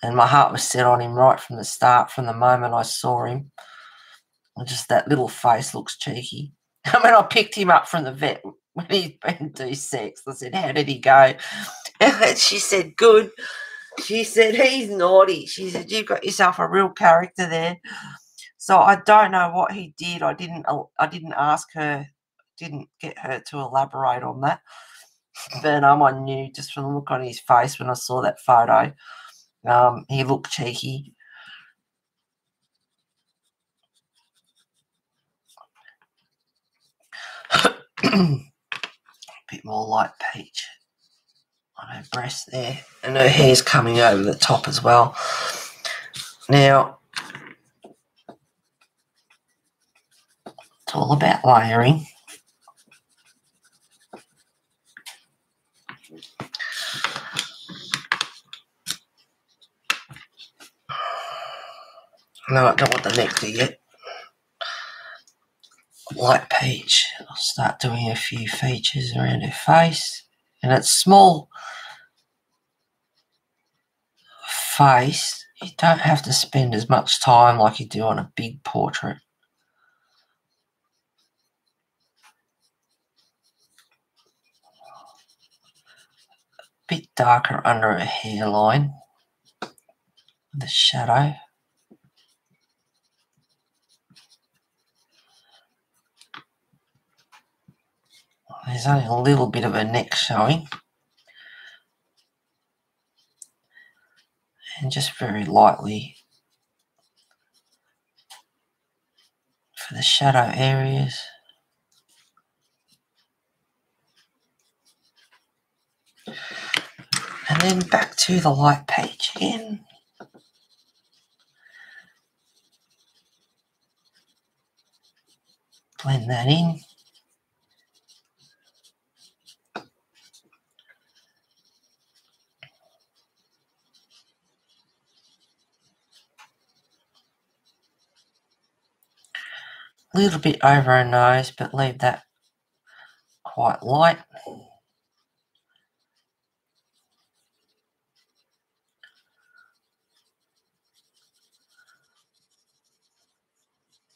and my heart was set on him right from the start, from the moment I saw him. And just that little face looks cheeky. [laughs] I mean, I picked him up from the vet when he'd been [laughs] desexed. I said, "How did he go?" [laughs] And she said, "Good." She said, "He's naughty." She said, "You've got yourself a real character there." So I don't know what he did. I didn't. I didn't ask her didn't get her to elaborate on that. [laughs] But um, I knew just from the look on his face when I saw that photo, um, he looked cheeky. a [coughs] bit more light peach on her breast there, and her hair's coming over the top as well. Now, it's all about layering. No, I don't want the nectar yet. Light peach. I'll start doing a few features around her face. And it's small face. You don't have to spend as much time like you do on a big portrait. Bit darker under her hairline, the shadow. There's only a little bit of a neck showing. And just very lightly for the shadow areas. And then back to the light page again. Blend that in. A little bit over her nose, but leave that quite light.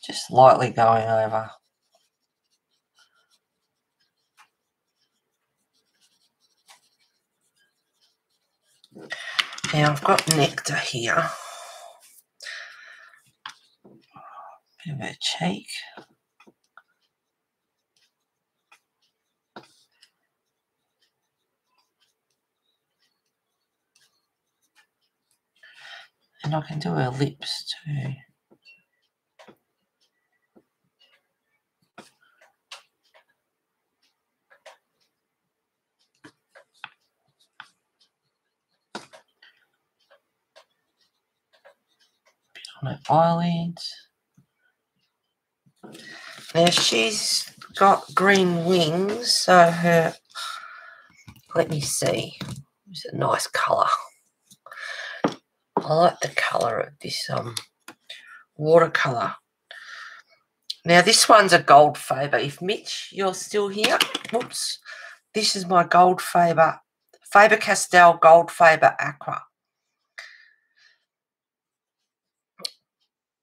Just lightly going over. Now I've got nectar here. Bit of a cheek. And I can do her lips too. Her eyelids. Now she's got green wings, so her, let me see, it's a nice colour. I like the colour of this um watercolour. Now this one's a Goldfaber. If Mitch, you're still here, whoops, this is my Goldfaber, Faber-Castell Goldfaber Aqua.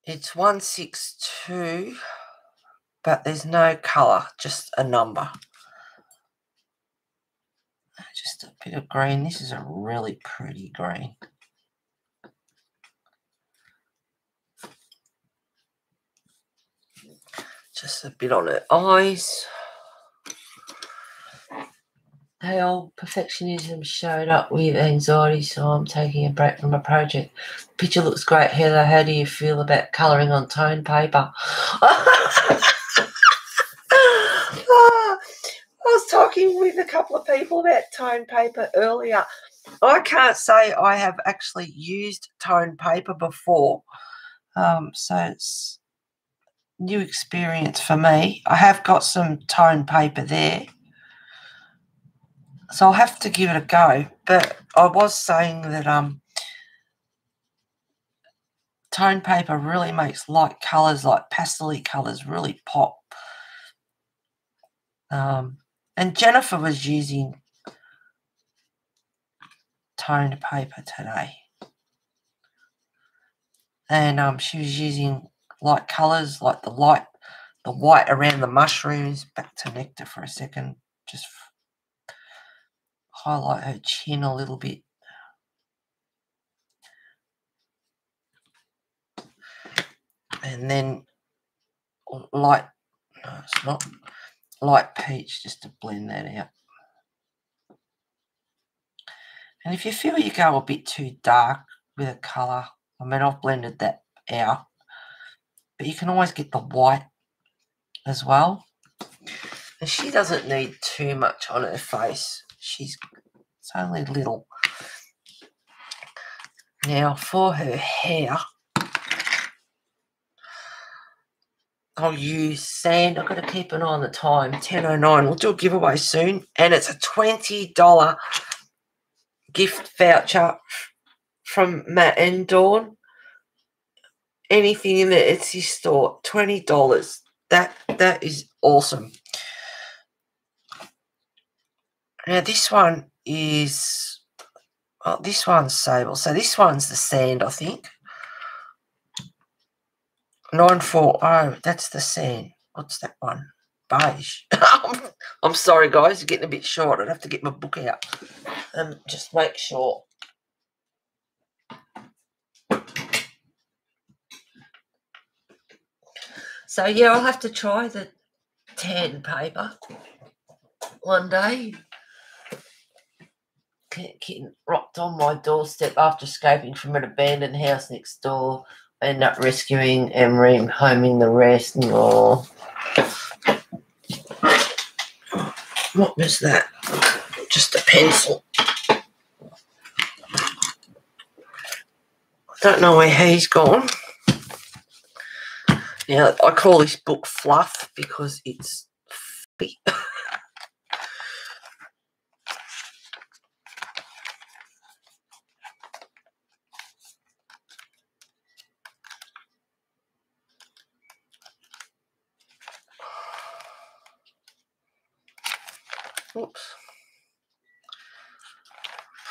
It's 162, but there's no colour, just a number. Just a bit of green. This is a really pretty green. Just a bit on her eyes how perfectionism showed up with anxiety, so I'm taking a break from a project. Picture looks great, Heather. How do you feel about colouring on tone paper? [laughs] I was talking with a couple of people about tone paper earlier. I can't say I have actually used tone paper before, um, so it's new experience for me. I have got some tone paper there so I'll have to give it a go. But I was saying that um, tone paper really makes light colours, like pastel colours, really pop. Um, and Jennifer was using toned paper today. And um, she was using light colours, like the light, the white around the mushrooms. Back to nectar for a second, just highlight her chin a little bit. And then light, no, it's not, light peach just to blend that out. And if you feel you go a bit too dark with a colour, I mean, I've blended that out, but you can always get the white as well. And she doesn't need too much on her face. She's it's only little. Now for her hair, I'll use sand. I've got to keep an eye on the time. 10.09. We'll do a giveaway soon. And it's a $20 gift voucher from Matt and Dawn. Anything in the Etsy store, $20. That that is awesome. Now this one is well, this one's sable. So this one's the sand, I think. 940, that's the sand. What's that one? Beige. [laughs] I'm sorry, guys, you're getting a bit short. I'd have to get my book out and just make sure. So, yeah, I'll have to try the tan paper one day. Getting rocked on my doorstep after escaping from an abandoned house next door I end up rescuing and homing the rest. All. What was that? Just a pencil. I don't know where he's gone. Now, I call this book Fluff because it's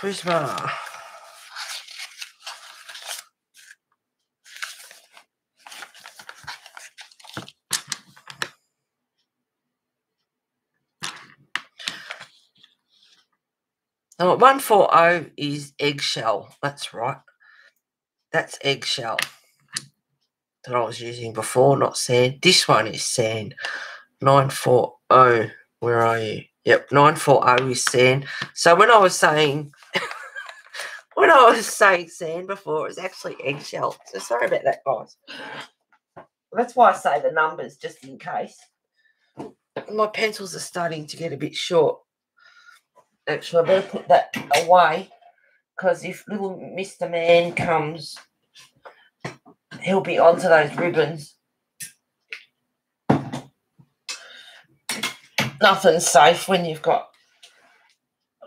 Prisma. Now, 140 is eggshell. That's right. That's eggshell that I was using before, not sand. This one is sand. 940. Where are you? Yep, 940 is sand. So when I was saying [laughs] when I was saying sand before, it was actually eggshell. So sorry about that, guys. That's why I say the numbers just in case. My pencils are starting to get a bit short. Actually, I better put that away because if little Mr. Man comes, he'll be onto those ribbons nothing's safe when you've got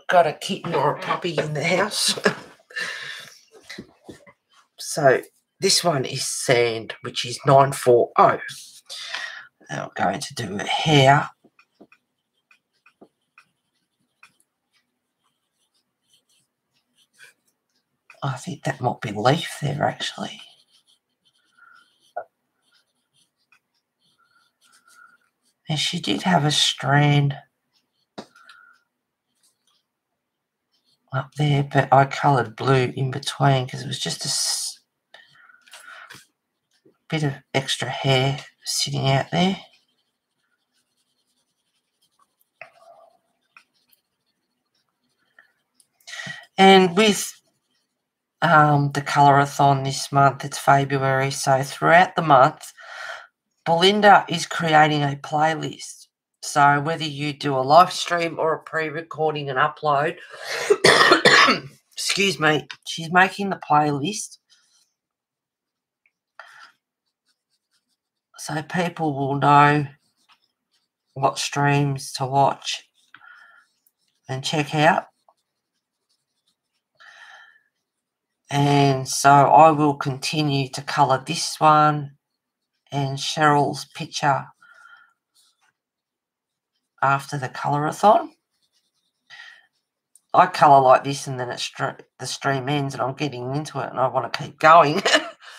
got a kitten or a puppy in the house. [laughs] so this one is sand, which is 940. Now I'm going to do a hair. I think that might be leaf there actually. And she did have a strand up there, but I coloured blue in between because it was just a bit of extra hair sitting out there. And with um, the colorathon this month, it's Faebruary, so throughout the month, Belinda is creating a playlist. So whether you do a live stream or a pre-recording and upload, [coughs] excuse me, she's making the playlist. So people will know what streams to watch and check out. And so I will continue to colour this one and Sheryll's picture after the colorathon. I colour like this and then it's the stream ends and I'm getting into it and I want to keep going.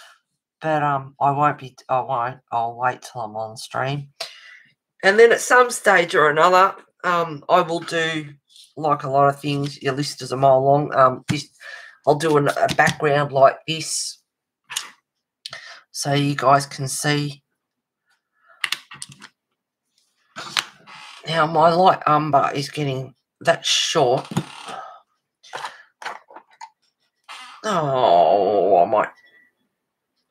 [laughs] but um, I won't be, I won't, I'll wait till I'm on stream. And then at some stage or another, um, I will do like a lot of things. Your list is a mile long. Um, this, I'll do an, a background like this so you guys can see Now my light umber is getting that short. Oh, I might.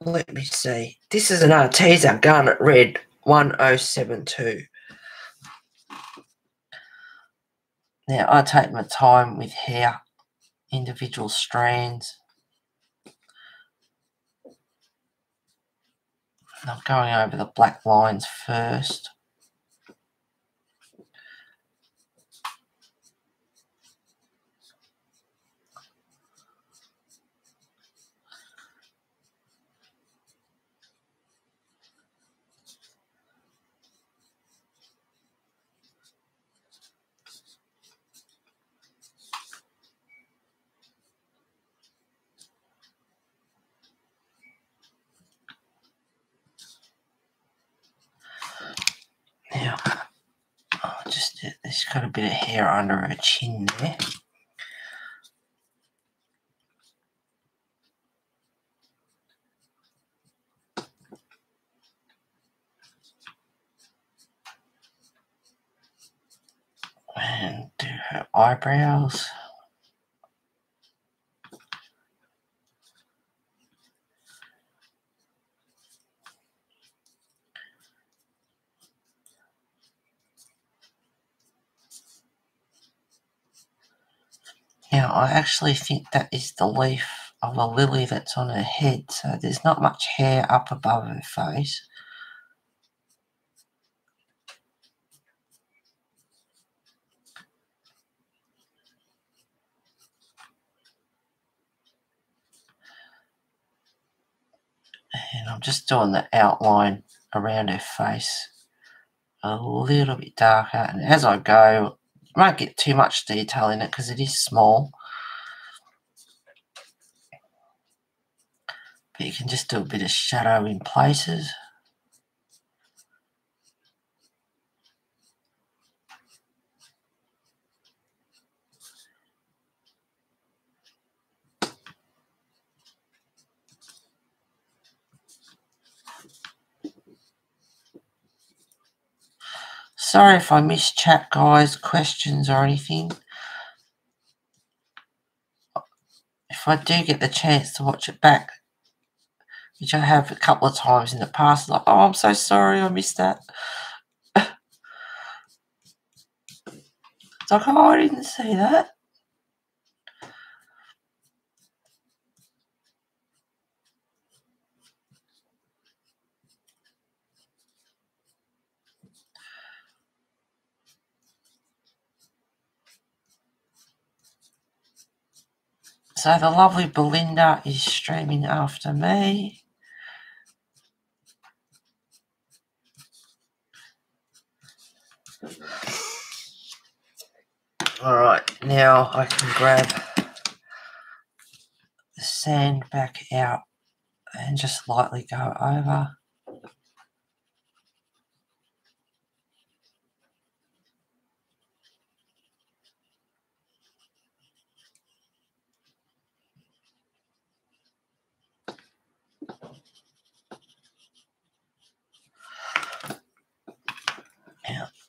Let me see. This is an Arteza Garnet Red 1072. Now, I take my time with hair, individual strands. I'm going over the black lines first. Now, oh, just there's got a bit of hair under her chin there. And do her eyebrows. Now, I actually think that is the leaf of a lily that's on her head, so there's not much hair up above her face. And I'm just doing the outline around her face a little bit darker. And as I go, I won't get too much detail in it because it is small. But you can just do a bit of shadow in places. Sorry if I miss chat, guys, questions or anything. If I do get the chance to watch it back, which I have a couple of times in the past, like, oh, I'm so sorry I missed that. it's [laughs] like, oh, I didn't see that. So the lovely Belinda is streaming after me. All right, now I can grab the sand back out and just lightly go over.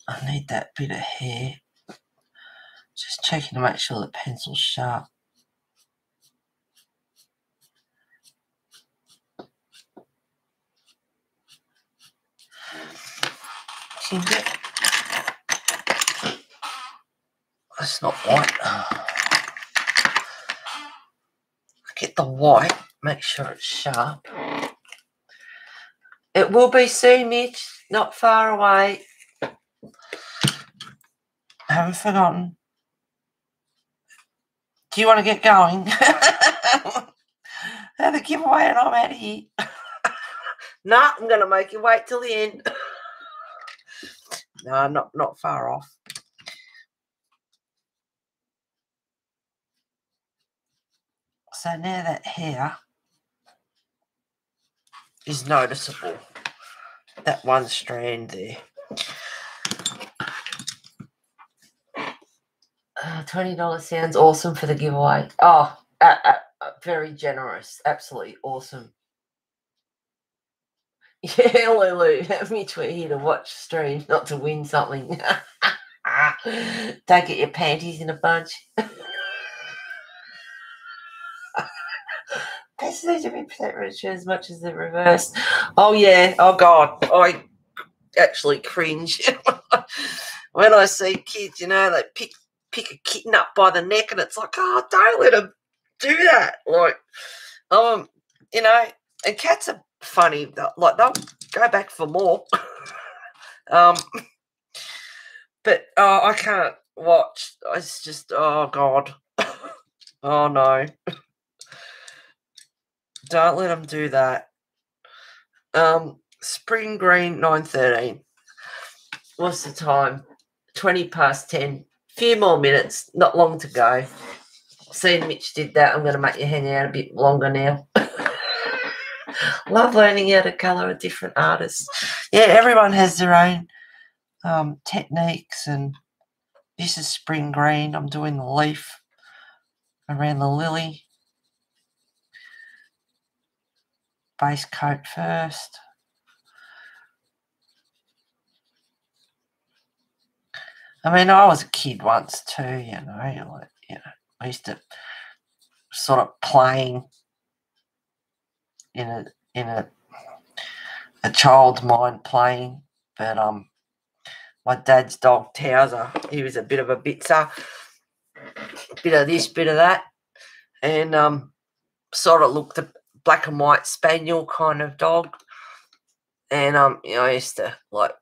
I need that bit of hair. Just checking to make sure the pencil's sharp. That's not white. Get the white, make sure it's sharp. It will be soon, Mitch. Not far away. I haven't forgotten. Do you want to get going? Have a giveaway and I'm out of here. no, I'm going to make you wait till the end. [laughs] no, not, not far off. So now that hair is noticeable, that one strand there. Uh, $20 sounds awesome for the giveaway. Oh, very generous. Absolutely awesome. [laughs] Yeah, Lulu, have me tweet here to watch stream, not to win something. [laughs] Don't get your panties in a bunch. [laughs] Needs to be richer as much as the reverse. Oh yeah. Oh god. I actually cringe when I see kids. You know, they pick pick a kitten up by the neck, and it's like, oh, don't let him do that. Like, um, you know, and cats are funny. Like they'll go back for more. [laughs] um, but uh, I can't watch. It's just, oh god. [laughs] oh no. [laughs] Don't let them do that. Um, spring green, nine thirteen. What's the time? Twenty past ten. Few more minutes. Not long to go. Seeing Mitch did that, I'm going to make you hang out a bit longer now. [laughs] Love learning how to colour a different artist. Yeah, everyone has their own um, techniques, and this is spring green. I'm doing the leaf around the lily. base coat first. I mean, I was a kid once too, you know. Like, you know, I used to sort of playing in a in a a child's mind playing, but um, my dad's dog Towser, he was a bit of a bitzer, bit of this, bit of that, and um, sort of looked a black and white spaniel kind of dog. And um, you know, I used to like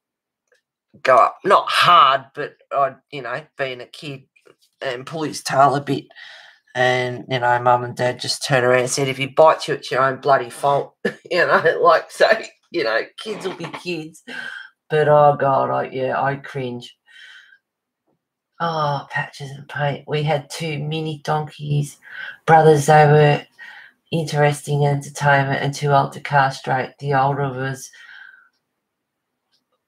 go up, not hard, but I'd, you know, being a kid and pull his tail a bit. And, you know, mum and dad just turned around and said, if he bites you, it's your own bloody fault. [laughs] you know, like, so, you know, kids will be kids. But, oh, God, I, yeah, I cringe. Oh, patches and paint. We had two mini donkeys, brothers. They were interesting entertainment and too old to castrate. The older was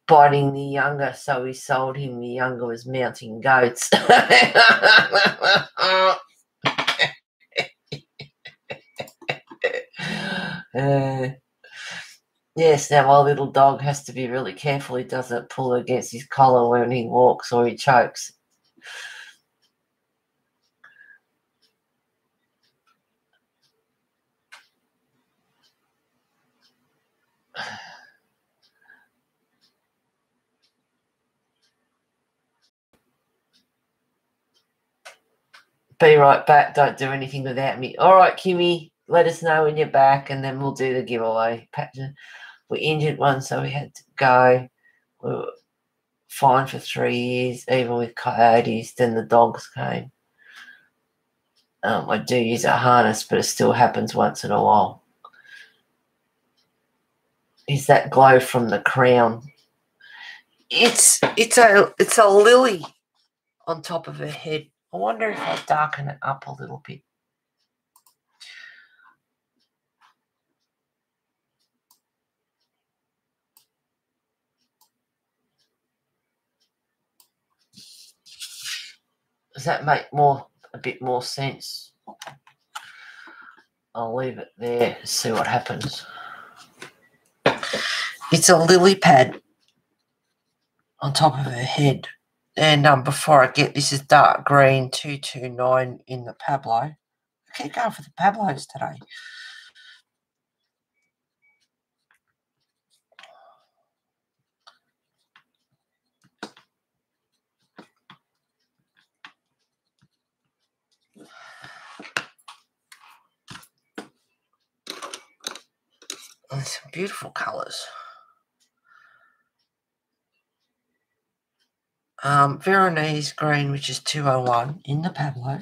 biting the younger, so we sold him. The younger was mounting goats. uh, [laughs] yes, now my little dog has to be really careful he doesn't pull against his collar when he walks or he chokes. Be right back. Don't do anything without me. All right, Kimmy, let us know when you're back and then we'll do the giveaway. We injured one, so we had to go. We were fine for three years, even with coyotes. Then the dogs came. Um, I do use a harness, but it still happens once in a while. Is that glow from the crown? It's it's a it's a lily on top of her head. I wonder if I'll darken it up a little bit. Does that make more a bit more sense? I'll leave it there, see what happens. It's a lily pad on top of her head. And um, before I get this is dark green 229 in the Pablo. I keep going for the Pablos today. Some beautiful colours. Um, Veronese green, which is 201 in the Pablo.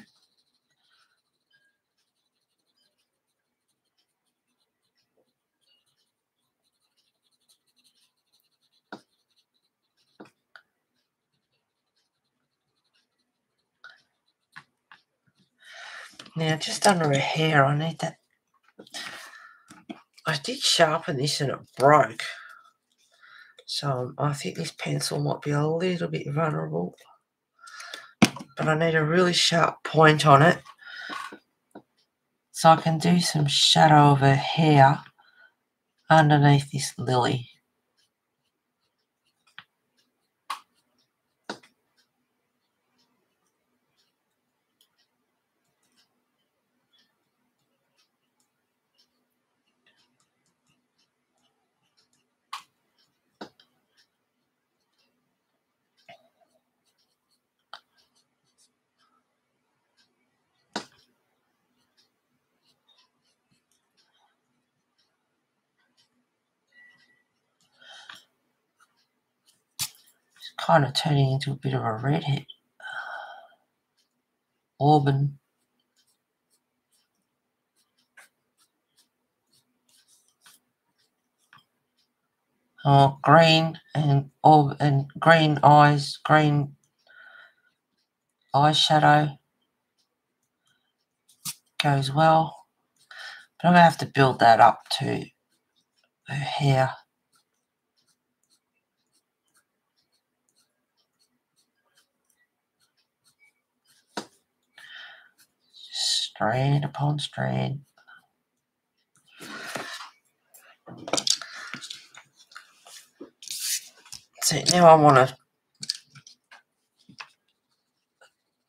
Now, just under her hair, I need that. I did sharpen this and it broke. So I think this pencil might be a little bit vulnerable. But I need a really sharp point on it. So I can do some shadow over here underneath this lily. Kind of turning into a bit of a redhead. Uh, auburn. Oh, green and or and green eyes, green eyeshadow goes well. But I'm gonna have to build that up to her hair. Strand upon strand. So now I want to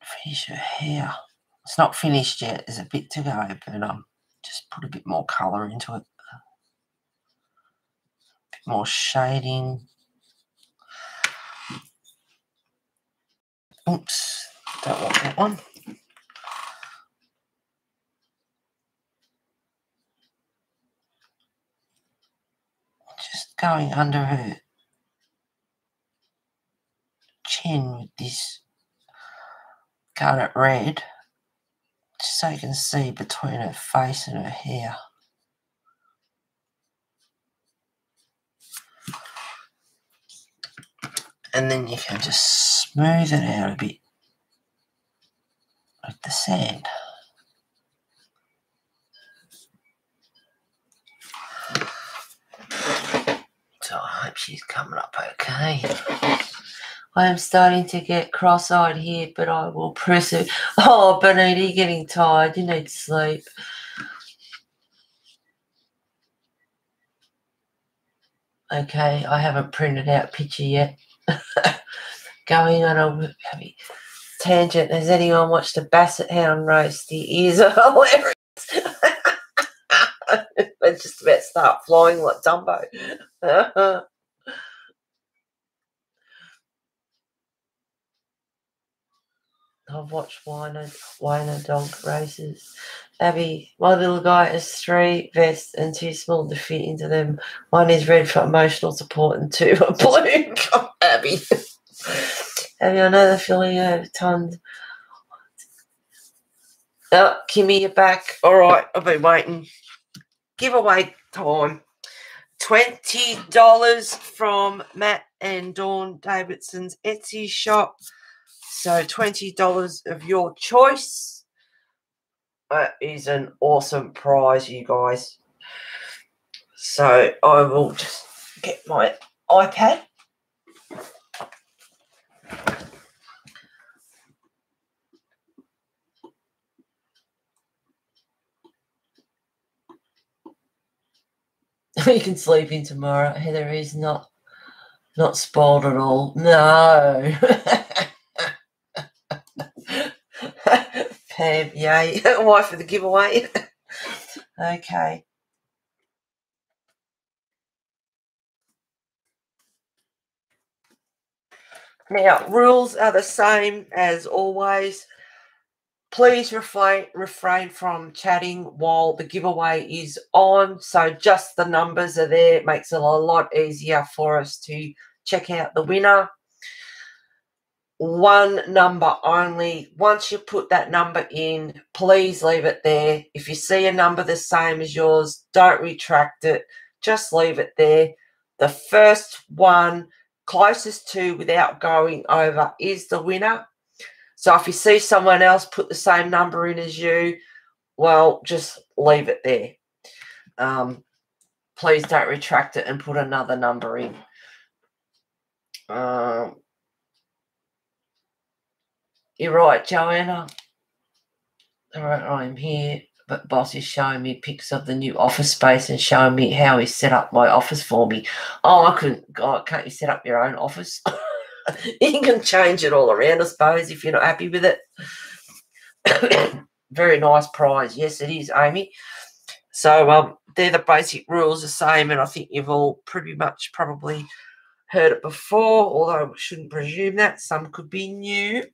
finish it here. It's not finished yet. There's a bit to go, but um, just put a bit more colour into it. Bit more shading. Oops, don't want that one. Just going under her chin with this garnet red just so you can see between her face and her hair. And then you can just smooth it out a bit with the sand. So I hope she's coming up okay. I am starting to get cross-eyed here, but I will press it. Oh, Benita, you're getting tired. You need sleep. Okay, I haven't printed out picture yet. [laughs] Going on a tangent. Has anyone watched a Basset Hound roast? The ears are [laughs] hilarious. [laughs] they just about start flying like Dumbo. I've watched Wiener, Wiener dog races. Abby, my little guy has three vests and two small to fit into them. One is red for emotional support and two are [laughs] blue. Abby. [laughs] Abby, I know the feeling of tons. Oh, Kimmy, you're back. All right, I've been waiting. Giveaway time. $20 from Matt and Dawn Davidson's Etsy shop. So $20 of your choice. That is an awesome prize, you guys. So I will just get my iPad. [laughs] you can sleep in tomorrow. Heather is not not spoiled at all. No. [laughs] [laughs] Pam, yay. [laughs] Why for the giveaway? [laughs] okay. Now, rules are the same as always. Please refrain, refrain from chatting while the giveaway is on. So, just the numbers are there. It makes it a lot easier for us to check out the winner one number only. Once you put that number in, please leave it there. If you see a number the same as yours, don't retract it. Just leave it there. The first one closest to without going over is the winner. So if you see someone else put the same number in as you, well, just leave it there. Um, please don't retract it and put another number in. Um, you're right, Joanna. All right, I'm here, but boss is showing me pics of the new office space and showing me how he set up my office for me. Oh, I couldn't. God, can't you set up your own office? [laughs] you can change it all around, I suppose, if you're not happy with it. [coughs] Very nice prize. Yes, it is, Amy. So um, they're the basic rules, the same, and I think you've all pretty much probably heard it before, although I shouldn't presume that. Some could be new.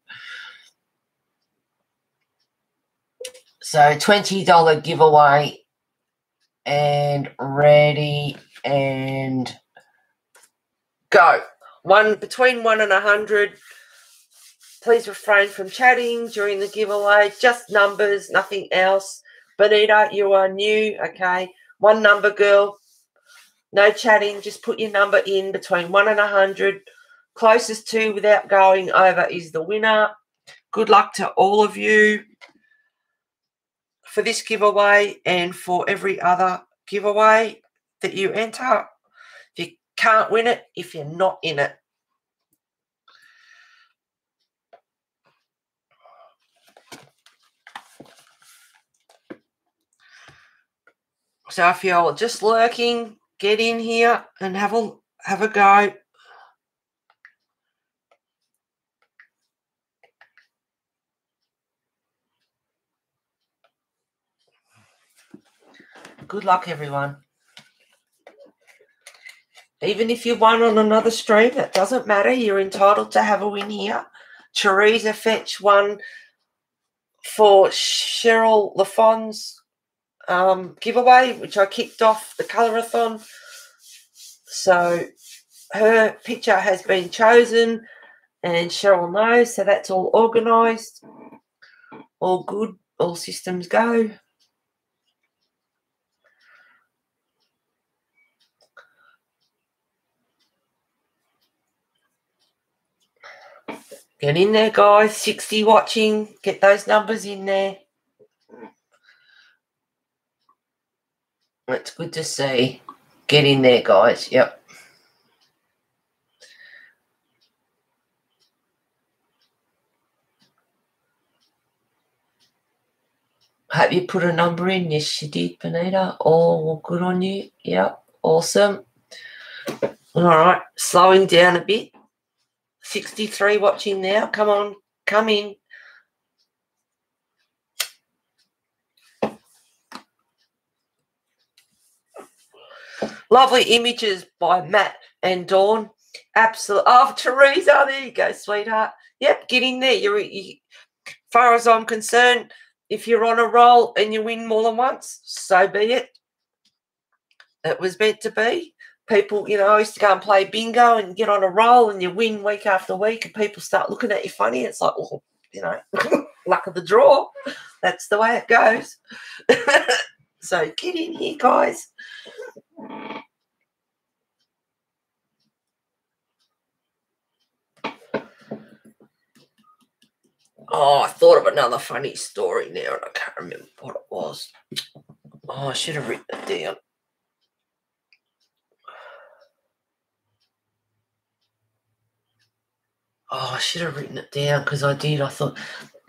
So $20 giveaway and ready and go. one between one and a hundred. Please refrain from chatting during the giveaway. Just numbers, nothing else. Benita, you are new. Okay. One number girl. No chatting. Just put your number in between one and a hundred. Closest to without going over is the winner. Good luck to all of you for this giveaway and for every other giveaway that you enter. If you can't win it, if you're not in it. So if you're just lurking, get in here and have a have a go. Good luck, everyone. Even if you won on another stream, that doesn't matter. You're entitled to have a win here. Teresa Fetch won for Sheryll Lafond's um, giveaway, which I kicked off the colorathon. So her picture has been chosen, and Sheryll knows. So that's all organised, all good, all systems go. Get in there, guys. 60 watching. Get those numbers in there. It's good to see. Get in there, guys. Yep. Have you put a number in? Yes, you did, Benita. Oh, good on you. Yep. Awesome. All right. Slowing down a bit. 63 watching now. Come on, come in. Lovely images by Matt and Dawn. Absolutely. Oh, Teresa, there you go, sweetheart. Yep, get in there. You're, you, far as I'm concerned, if you're on a roll and you win more than once, so be it. It was meant to be people, you know, I used to go and play bingo and get on a roll and you win week after week and people start looking at you funny. It's like, well, you know, [laughs] luck of the draw. That's the way it goes. [laughs] so get in here, guys. Oh, I thought of another funny story now and I can't remember what it was. Oh, I should have written it down. Oh, I should have written it down because I did. I thought,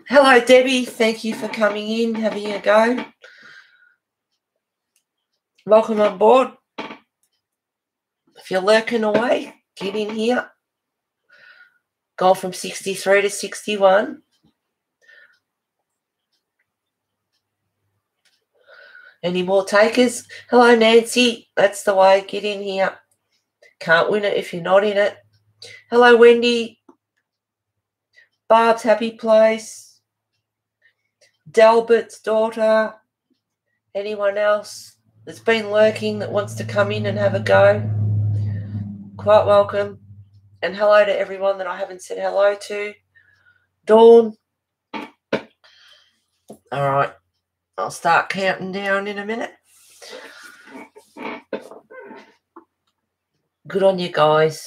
hello, Debbie. Thank you for coming in, having a go. Welcome on board. If you're lurking away, get in here. Go from 63 to 61. Any more takers? Hello, Nancy. That's the way. Get in here. Can't win it if you're not in it. Hello, Wendy. Barb's Happy Place, Delbert's daughter, anyone else that's been lurking that wants to come in and have a go, quite welcome. And hello to everyone that I haven't said hello to. Dawn. All right, I'll start counting down in a minute. Good on you guys.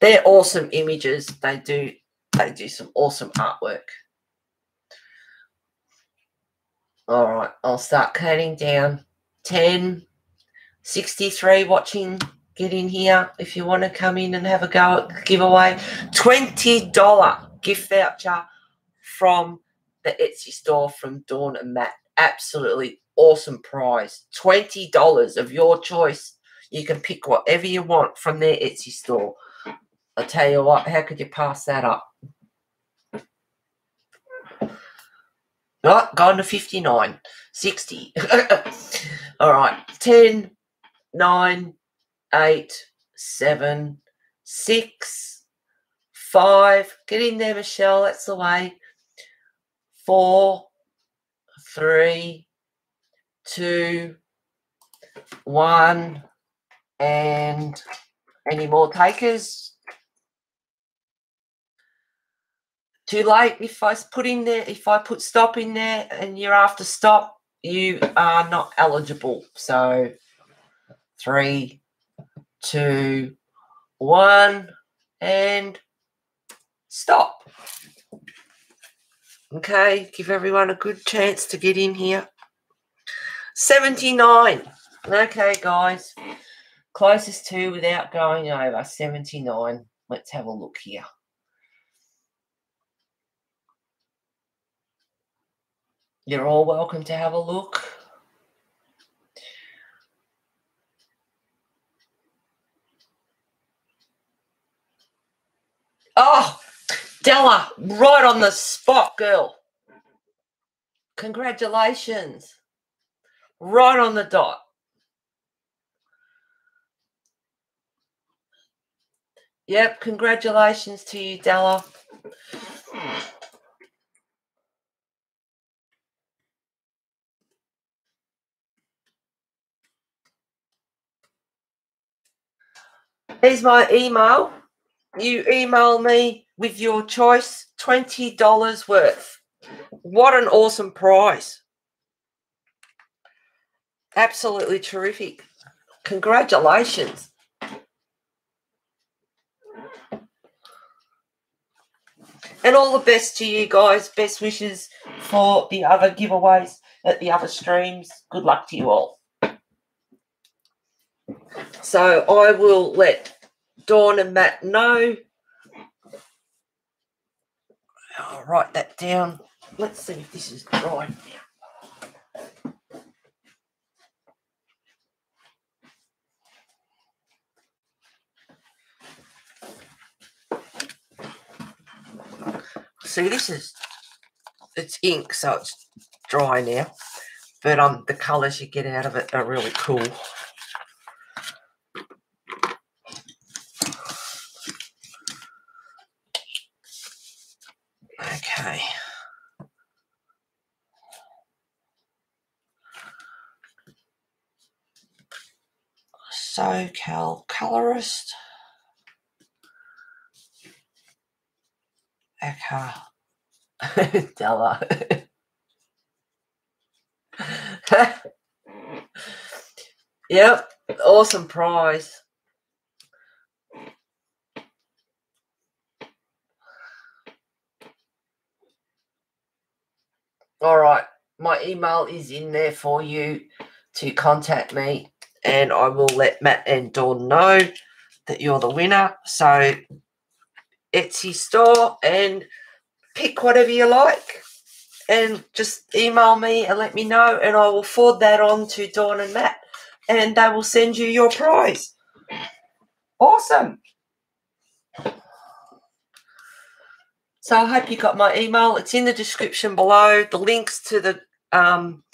They're awesome images. They do they do some awesome artwork. All right, I'll start counting down. 10, 63 watching. Get in here if you want to come in and have a go at giveaway. $20 gift voucher from the Etsy store from Dawn and Matt. Absolutely awesome prize. $20 of your choice. You can pick whatever you want from their Etsy store. I tell you what, how could you pass that up? Right, going to 59, 60. [laughs] All right, 10, 9, 8, 7, 6, 5. Get in there, Michelle. That's the way. 4, 3, 2, 1. And any more takers? Too late if I put in there, if I put stop in there and you're after stop, you are not eligible. So three, two, one, and stop. Okay, give everyone a good chance to get in here. 79. Okay, guys. Closest to without going over 79. Let's have a look here. You're all welcome to have a look. Oh, Della, right on the spot, girl. Congratulations. Right on the dot. Yep, congratulations to you, Della. Here's my email. You email me with your choice, $20 worth. What an awesome prize. Absolutely terrific. Congratulations. And all the best to you guys. Best wishes for the other giveaways at the other streams. Good luck to you all. So I will let Dawn and Matt know. I'll write that down. Let's see if this is dry now. See, this is it's ink, so it's dry now. But um, the colours you get out of it are really cool. Okay. SoCal colorist. Eka. Della. [laughs] [laughs] yep, awesome prize. All right, my email is in there for you to contact me, and I will let Matt and Dawn know that you're the winner. So, Etsy store and pick whatever you like, and just email me and let me know, and I will forward that on to Dawn and Matt, and they will send you your prize. Awesome. So I hope you got my email. It's in the description below. The links to the um,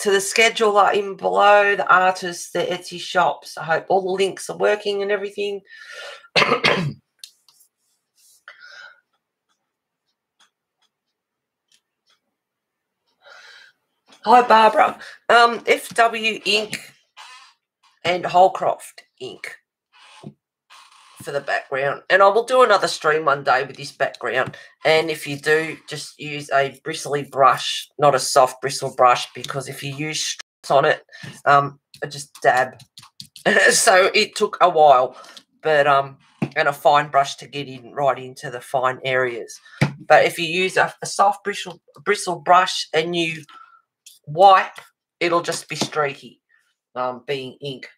to the schedule are in below. The artists, the Etsy shops. I hope all the links are working and everything. [coughs] Hi, Barbara. Um, FW Ink and Holcroft Ink for the background. And I will do another stream one day with this background. And if you do, just use a bristly brush, not a soft bristle brush, because if you use strokes on it, um, I just dab. [laughs] so it took a while, but um, and a fine brush to get in right into the fine areas. But if you use a, a soft bristle bristle brush and you wipe, it'll just be streaky, um, being ink.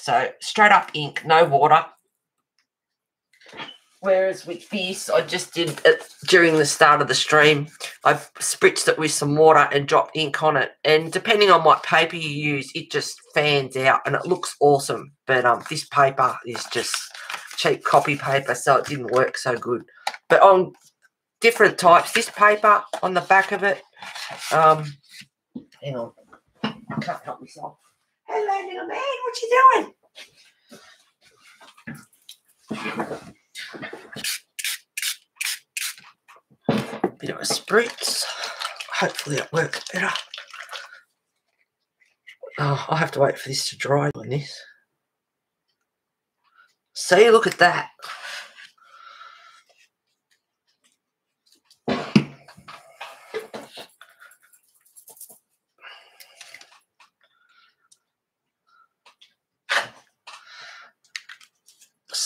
So straight up ink, no water. Whereas with this, I just did it during the start of the stream. I spritzed it with some water and dropped ink on it. And depending on what paper you use, it just fans out and it looks awesome. But um, this paper is just cheap copy paper, so it didn't work so good. But on different types, this paper on the back of it, um, hang on, I can't help myself. Hello, little man. What you doing? Bit of a spritz. Hopefully it works better. Oh, I'll have to wait for this to dry on this. See, look at that.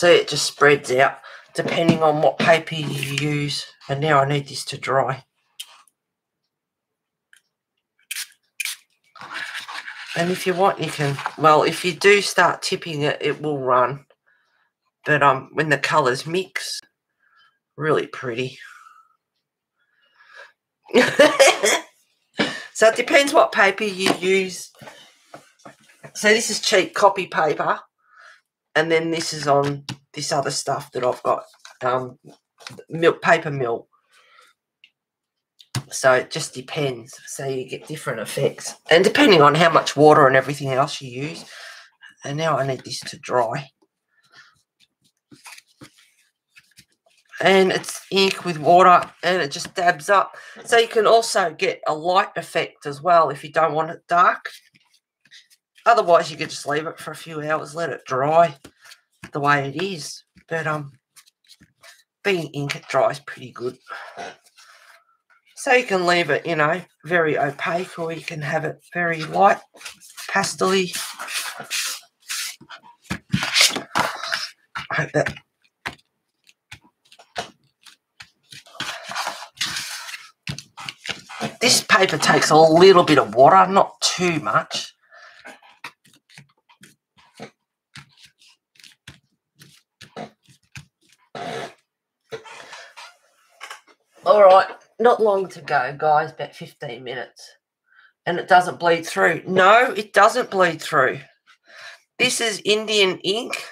See, it just spreads out depending on what paper you use. And now I need this to dry. And if you want, you can, well, if you do start tipping it, it will run. But um, when the colours mix, really pretty. [laughs] so it depends what paper you use. So this is cheap copy paper. And then this is on this other stuff that I've got. Um, milk paper mill. So it just depends. So you get different effects. And depending on how much water and everything else you use. And now I need this to dry. And it's ink with water and it just dabs up. So you can also get a light effect as well if you don't want it dark. Otherwise, you could just leave it for a few hours, let it dry the way it is. But um, being ink, it dries pretty good. So you can leave it, you know, very opaque or you can have it very light, pastely. I hope that This paper takes a little bit of water, not too much. All right, not long to go, guys, about 15 minutes. And it doesn't bleed through. No, it doesn't bleed through. This is Indian ink.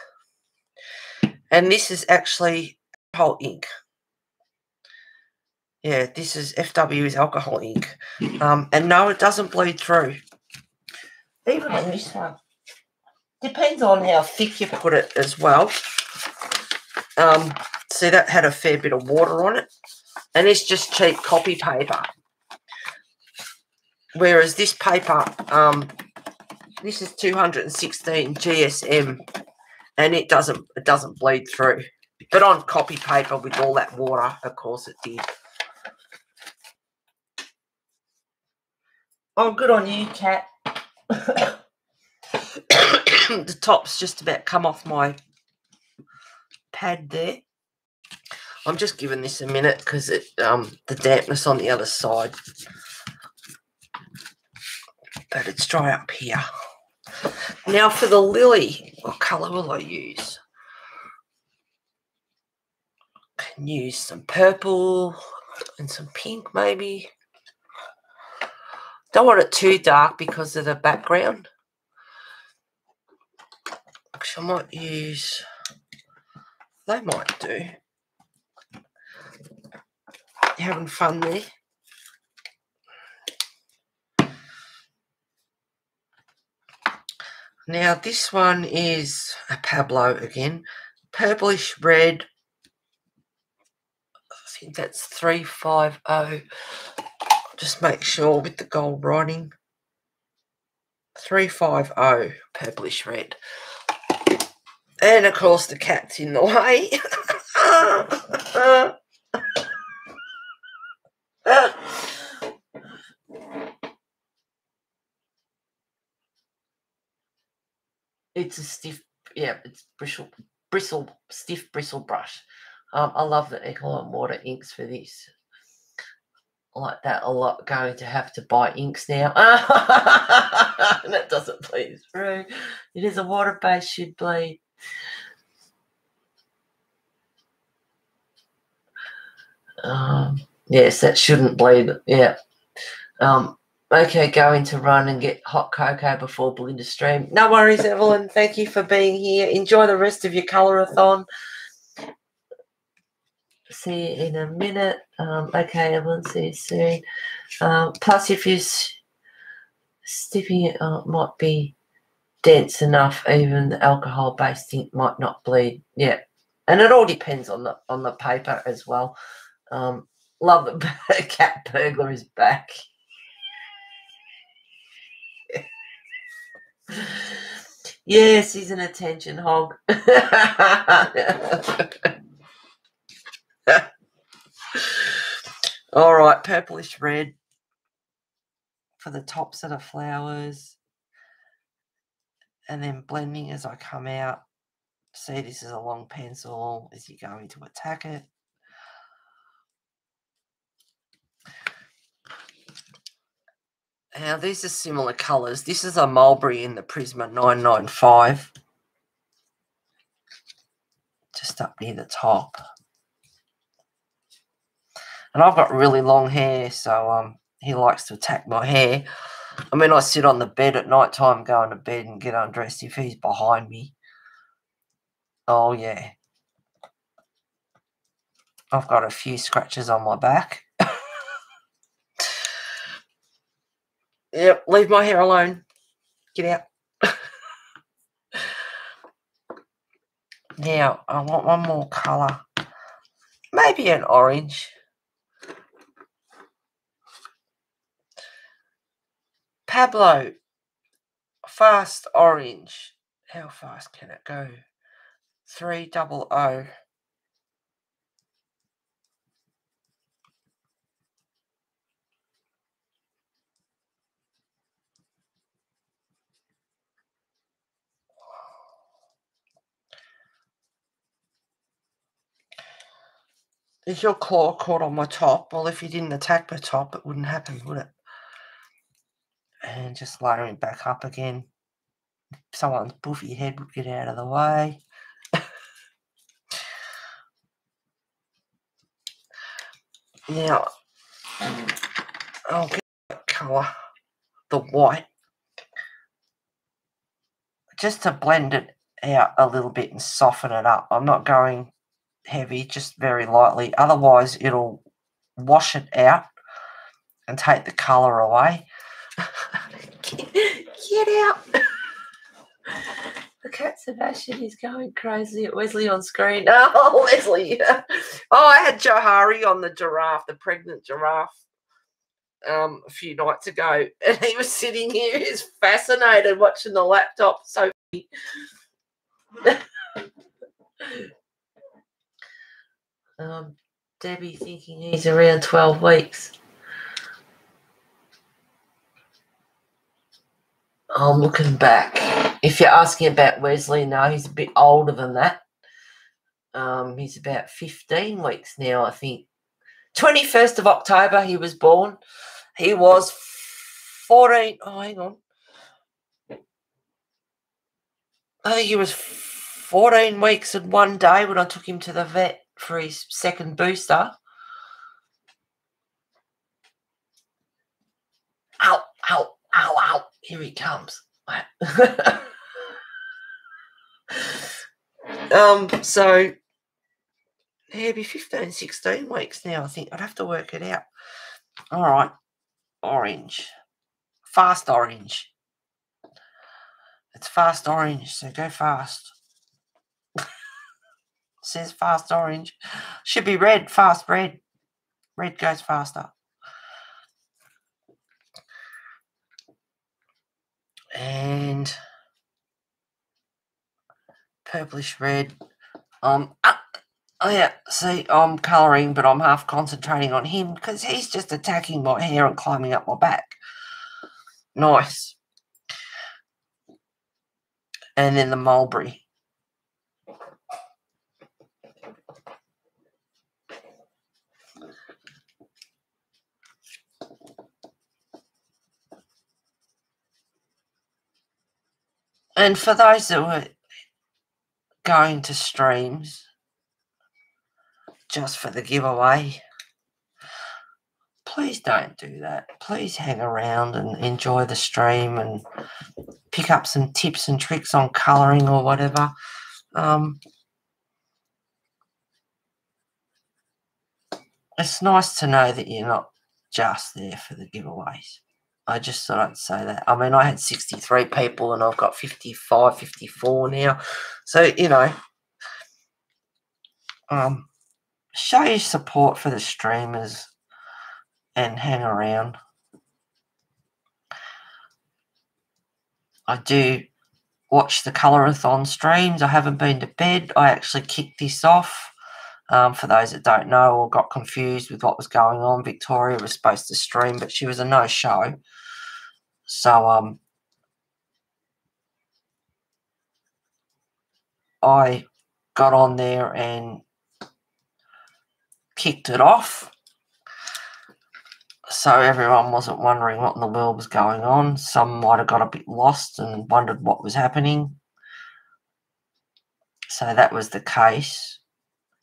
And this is actually whole ink. Yeah, this is FW is alcohol ink. Um, and no, it doesn't bleed through. Even on this one. Depends on how thick you put it as well. Um, see, that had a fair bit of water on it. And it's just cheap copy paper. Whereas this paper, um, this is 216 GSM, and it doesn't it doesn't bleed through. But on copy paper with all that water, of course it did. Oh, good on you, cat. [coughs] the top's just about come off my pad there. I'm just giving this a minute because it um the dampness on the other side. But it's dry up here. Now for the lily, what colour will I use? I can use some purple and some pink maybe. Don't want it too dark because of the background. Actually, I might use, they might do. You having fun there? Now this one is a Pablo again, purplish red. I think that's 350 just make sure with the gold writing. 350 purplish red. And of course the cat's in the way [laughs] it's a stiff yeah it's bristle bristle stiff bristle brush um, i love the Ecoline water inks for this I like that a lot going to have to buy inks now. [laughs] that doesn't bleed through. It is a water base should bleed. Um, yes, that shouldn't bleed. Yeah. Um, okay, going to run and get hot cocoa before Belinda stream. No worries, Evelyn. Thank you for being here. Enjoy the rest of your colorathon see you in a minute. Um, okay, will see you soon. Um, plus, if you're stiffing it uh, might be dense enough, even the alcohol-based ink might not bleed. Yeah, and it all depends on the on the paper as well. Um, love that [laughs] cat burglar is back. yes, he's an attention hog. [laughs] All right, purplish red for the tops of the flowers. And then blending as I come out. See, this is a long pencil as you're going to attack it. Now, these are similar colours. This is a mulberry in the Prisma 995. Just up near the top. And I've got really long hair, so um, he likes to attack my hair. I mean, I sit on the bed at night time, going to bed and get undressed if he's behind me. Oh, yeah. I've got a few scratches on my back. Yep, leave my hair alone. Get out. now, I want one more colour. Maybe an orange. Pablo, fast orange. How fast can it go? 300. Is your claw caught on my top? Well, if you didn't attack my top, it wouldn't happen, would it? And just layering back up again. Someone's buffy head would get out of the way. now, I'll get colour, the white, just to blend it out a little bit and soften it up. I'm not going heavy, just very lightly. Otherwise, it'll wash it out and take the colour away. [laughs] Get out. the cat Sebastian is going crazy at Wesley on screen. [laughs] Oh, Wesley. Oh, I had Johari on the giraffe, the pregnant giraffe, um, a few nights ago, [laughs] and he was sitting here. He's fascinated watching the laptop. So um, Debbie thinking he's around 12 weeks. I'm looking back. If you're asking about Wesley, no, he's a bit older than that. Um, he's about 15 weeks now, I think. 21st of October, he was born. He was 14. Oh, hang on. I think he was 14 weeks and one day when I took him to the vet for his second booster. Ow, ow, ow, ow. Here he comes. [laughs] um, so it'd be 15, 16 weeks now, I think. I'd have to work it out. All right. Orange. Fast orange. It's fast orange, so go fast. Says fast orange. Should be red, fast red. Red goes faster. And purplish red. Um, uh, oh yeah, see, I'm colouring, but I'm half concentrating on him because he's just attacking my hair and climbing up my back. Nice. And then the mulberry. And for those that were going to streams just for the giveaway, please don't do that. Please hang around and enjoy the stream and pick up some tips and tricks on colouring or whatever. Um, it's nice to know that you're not just there for the giveaways. I just thought I'd say that. I mean, I had 63 people and I've got 55, 54 now. So, you know, um, show your support for the streamers and hang around. I do watch the Colorathon streams. I haven't been to bed. I actually kicked this off. Um, for those that don't know or got confused with what was going on, Victoria was supposed to stream, but she was a no show. So, um, I got on there and kicked it off. So everyone wasn't wondering what in the world was going on. Some might have got a bit lost and wondered what was happening. So that was the case.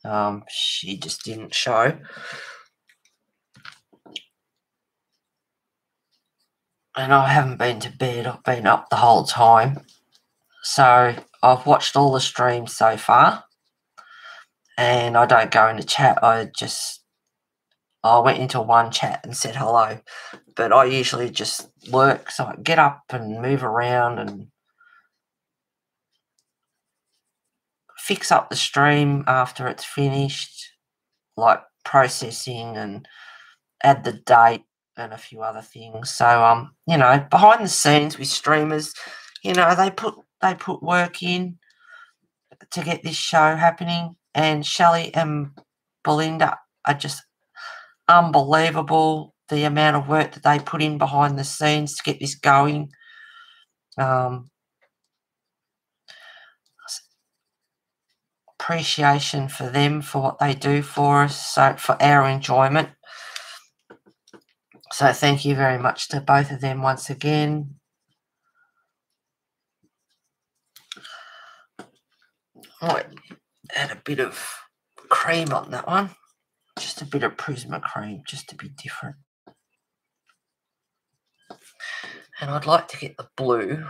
Um, she just didn't show. And I haven't been to bed, I've been up the whole time. So I've watched all the streams so far. And I don't go into chat, I just I went into one chat and said hello. But I usually just work, so I get up and move around and fix up the stream after it's finished, like processing and add the date and a few other things. So um, you know, behind the scenes with streamers, you know, they put they put work in to get this show happening. And Shelley and Belinda are just unbelievable. The amount of work that they put in behind the scenes to get this going. Um, appreciation for them for what they do for us, so for our enjoyment. So thank you very much to both of them once again. Right, add a bit of cream on that one. Just a bit of Prisma cream, just to be different. And I'd like to get the blue.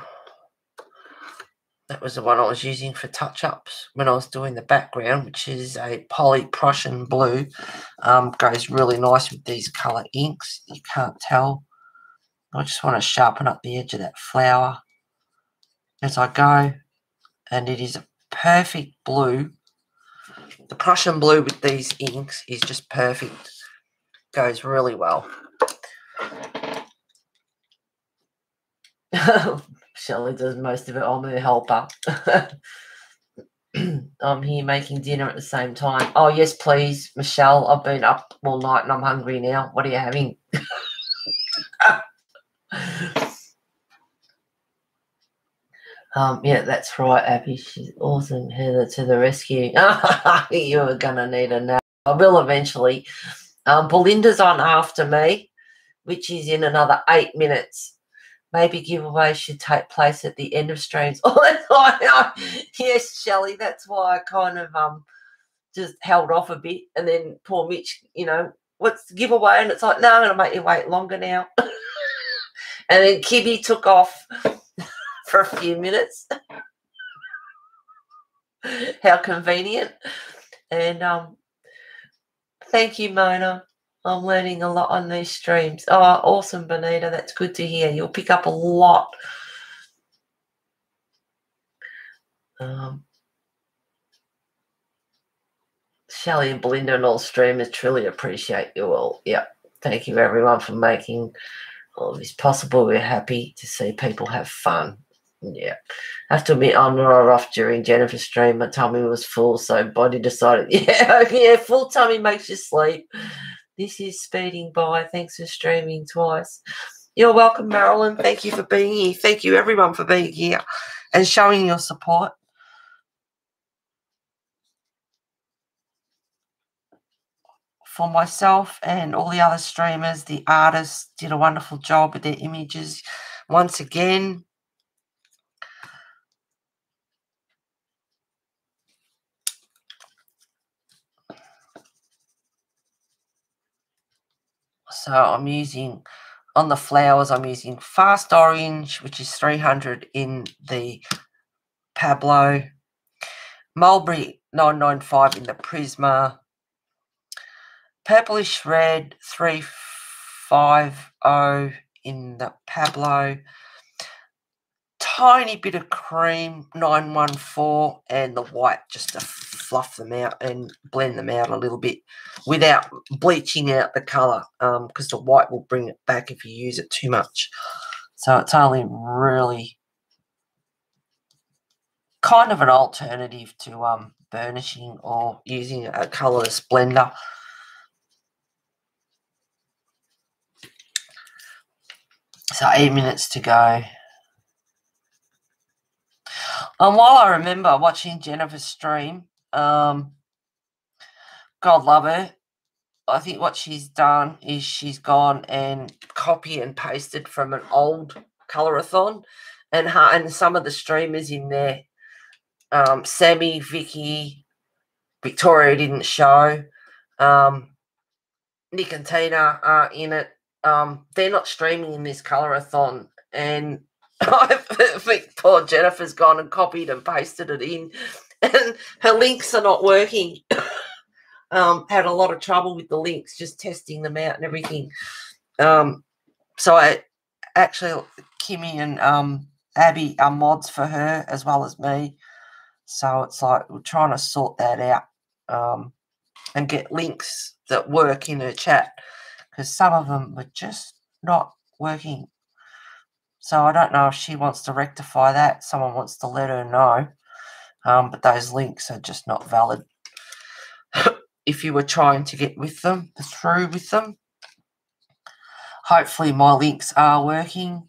That was the one I was using for touch-ups when I was doing the background, which is a poly Prussian blue. Um, goes really nice with these colour inks. You can't tell. I just want to sharpen up the edge of that flower as I go. And it is a perfect blue. The Prussian blue with these inks is just perfect. Goes really well. [laughs] Shelley does most of it. I'm her helper. [clears throat] I'm here making dinner at the same time. Oh, yes, please, Michelle. I've been up all night and I'm hungry now. What are you having? Um, yeah, that's right, Abby. She's awesome. Heather to the rescue. [laughs] You're gonna need a nap. I will eventually. Um, Belinda's on after me, which is in another eight minutes. Maybe giveaway should take place at the end of streams. [laughs] Oh, that's why. Yes, Shelley. That's why I kind of um just held off a bit, and then poor Mitch, you know, what's the giveaway? And it's like, no, I'm gonna make you wait longer now. [laughs] and then Kibby took off [laughs] for a few minutes. How convenient. And um, thank you, Mona. I'm learning a lot on these streams. Oh, awesome, Benita. That's good to hear. You'll pick up a lot. Um, Shelley and Belinda and all streamers truly appreciate you all. Yep. Thank you, everyone, for making all of this possible. We're happy to see people have fun. Yeah. I have to admit, I'm rough during Jennifer's stream. My tummy was full, so body decided, [laughs] yeah, yeah, full tummy makes you sleep. This is speeding by. Thanks for streaming twice. You're welcome, Marilyn. Thank you for being here. Thank you, everyone, for being here and showing your support. For myself and all the other streamers, the artists did a wonderful job with their images. Once again, So I'm using on the flowers, I'm using Fast Orange, which is 300 in the Pablo, Mulberry 995 in the Prisma, Purplish Red 350 in the Pablo, tiny bit of cream 914 and the white just to fluff them out and blend them out a little bit without bleaching out the colour because um, the white will bring it back if you use it too much. So it's only really kind of an alternative to um, burnishing or using a colourless blender. So eight minutes to go. And while I remember watching Jennifer's stream, um, God love her, I think what she's done is she's gone and copy and pasted from an old colorathon, and her, and some of the streamers in there, um, Sammy, Vicky, Victoria didn't show, um, Nick and Tina are in it. Um, they're not streaming in this colorathon, and I think poor Jennifer's gone and copied and pasted it in, and her links are not working. [coughs] um, had a lot of trouble with the links, just testing them out and everything. Um, so I actually, Kimmy and um, Abby are mods for her as well as me. So it's like we're trying to sort that out um, and get links that work in her chat because some of them were just not working. So I don't know if she wants to rectify that. Someone wants to let her know. Um, but those links are just not valid. [coughs] if you were trying to get with them, through with them. Hopefully my links are working.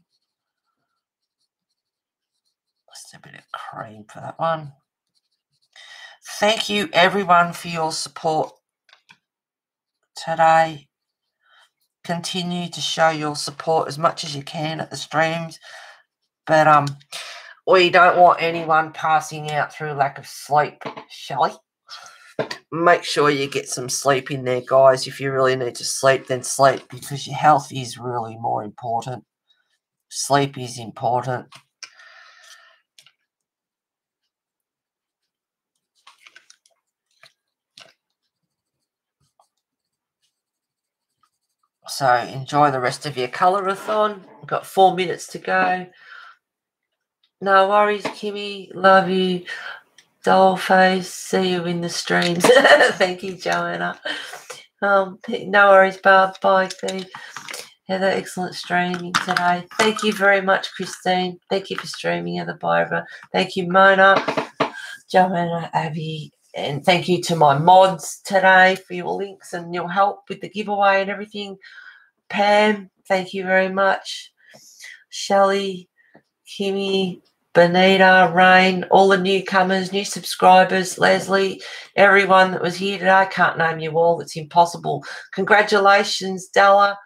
Just a bit of cream for that one. Thank you everyone for your support today. Continue to show your support as much as you can at the streams. But um we don't want anyone passing out through lack of sleep, shall we? make sure you get some sleep in there, guys. If you really need to sleep, then sleep because your health is really more important. Sleep is important. So enjoy the rest of your colorathon. We've got four minutes to go. No worries, Kimmy. Love you. Dollface, see you in the streams. [laughs] Thank you, Joanna. Um, no worries, Barb. Bye, Steve. Heather, excellent streaming today. Thank you very much, Christine. Thank you for streaming, Heather Byra. Thank you, Mona, Joanna, Abby, and thank you to my mods today for your links and your help with the giveaway and everything. Pam, thank you very much. Shelley, Kimmy, Benita, Raen, all the newcomers, new subscribers, Leslie, everyone that was here today. I can't name you all. It's impossible. Congratulations, Della.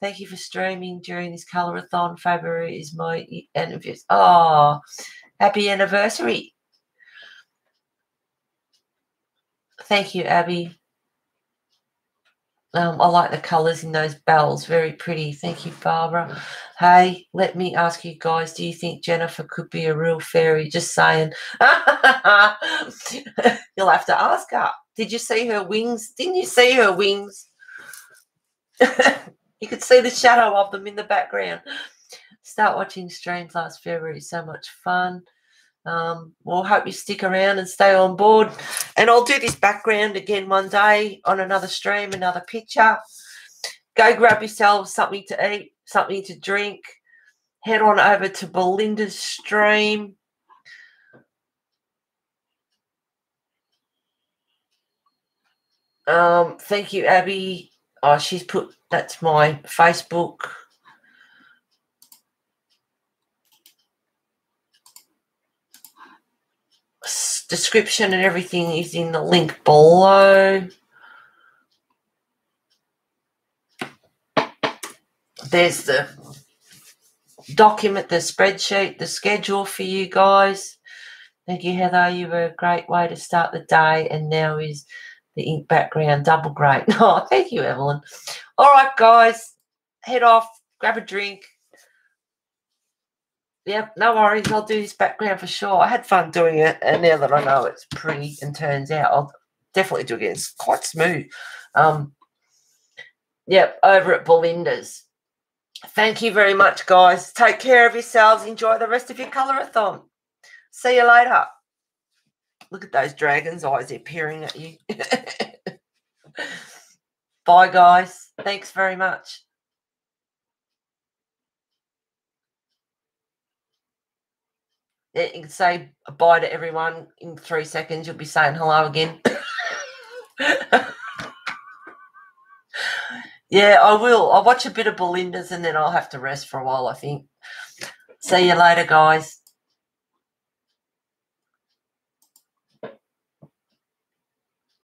Thank you for streaming during this colorathon. February is my anniversary. Oh, happy anniversary. Thank you, Abby. Um, I like the colours in those bells. Very pretty. Thank you, Barbara. Hey, let me ask you guys, do you think Jennifer could be a real fairy? Just saying. [laughs] You'll have to ask her. Did you see her wings? Didn't you see her wings? [laughs] you could see the shadow of them in the background. Start watching streams last February. So much fun. Um, we'll hope you stick around and stay on board. And I'll do this background again one day on another stream, another picture. Go grab yourselves something to eat, something to drink. Head on over to Belinda's stream. Um, thank you, Abby. Oh, she's put that's my Facebook description and everything is in the link below. There's the document, the spreadsheet, the schedule for you guys. Thank you, Heather. You were a great way to start the day. And now is the ink background double great. [laughs] Oh, thank you, Evelyn. All right, guys, head off, grab a drink, Yep, no worries. I'll do this background for sure. I had fun doing it, and now that I know it's pretty and turns out, I'll definitely do it again. It's quite smooth. Um, yep, over at Belinda's. Thank you very much, guys. Take care of yourselves. Enjoy the rest of your colorathon. See you later. Look at those dragon's eyes. They're peering at you. [laughs] Bye, guys. Thanks very much. you can Eh, say bye to everyone in three seconds. You'll be saying hello again. [laughs] yeah, I will. I'll watch a bit of Belinda's and then I'll have to rest for a while, I think. See you later, guys.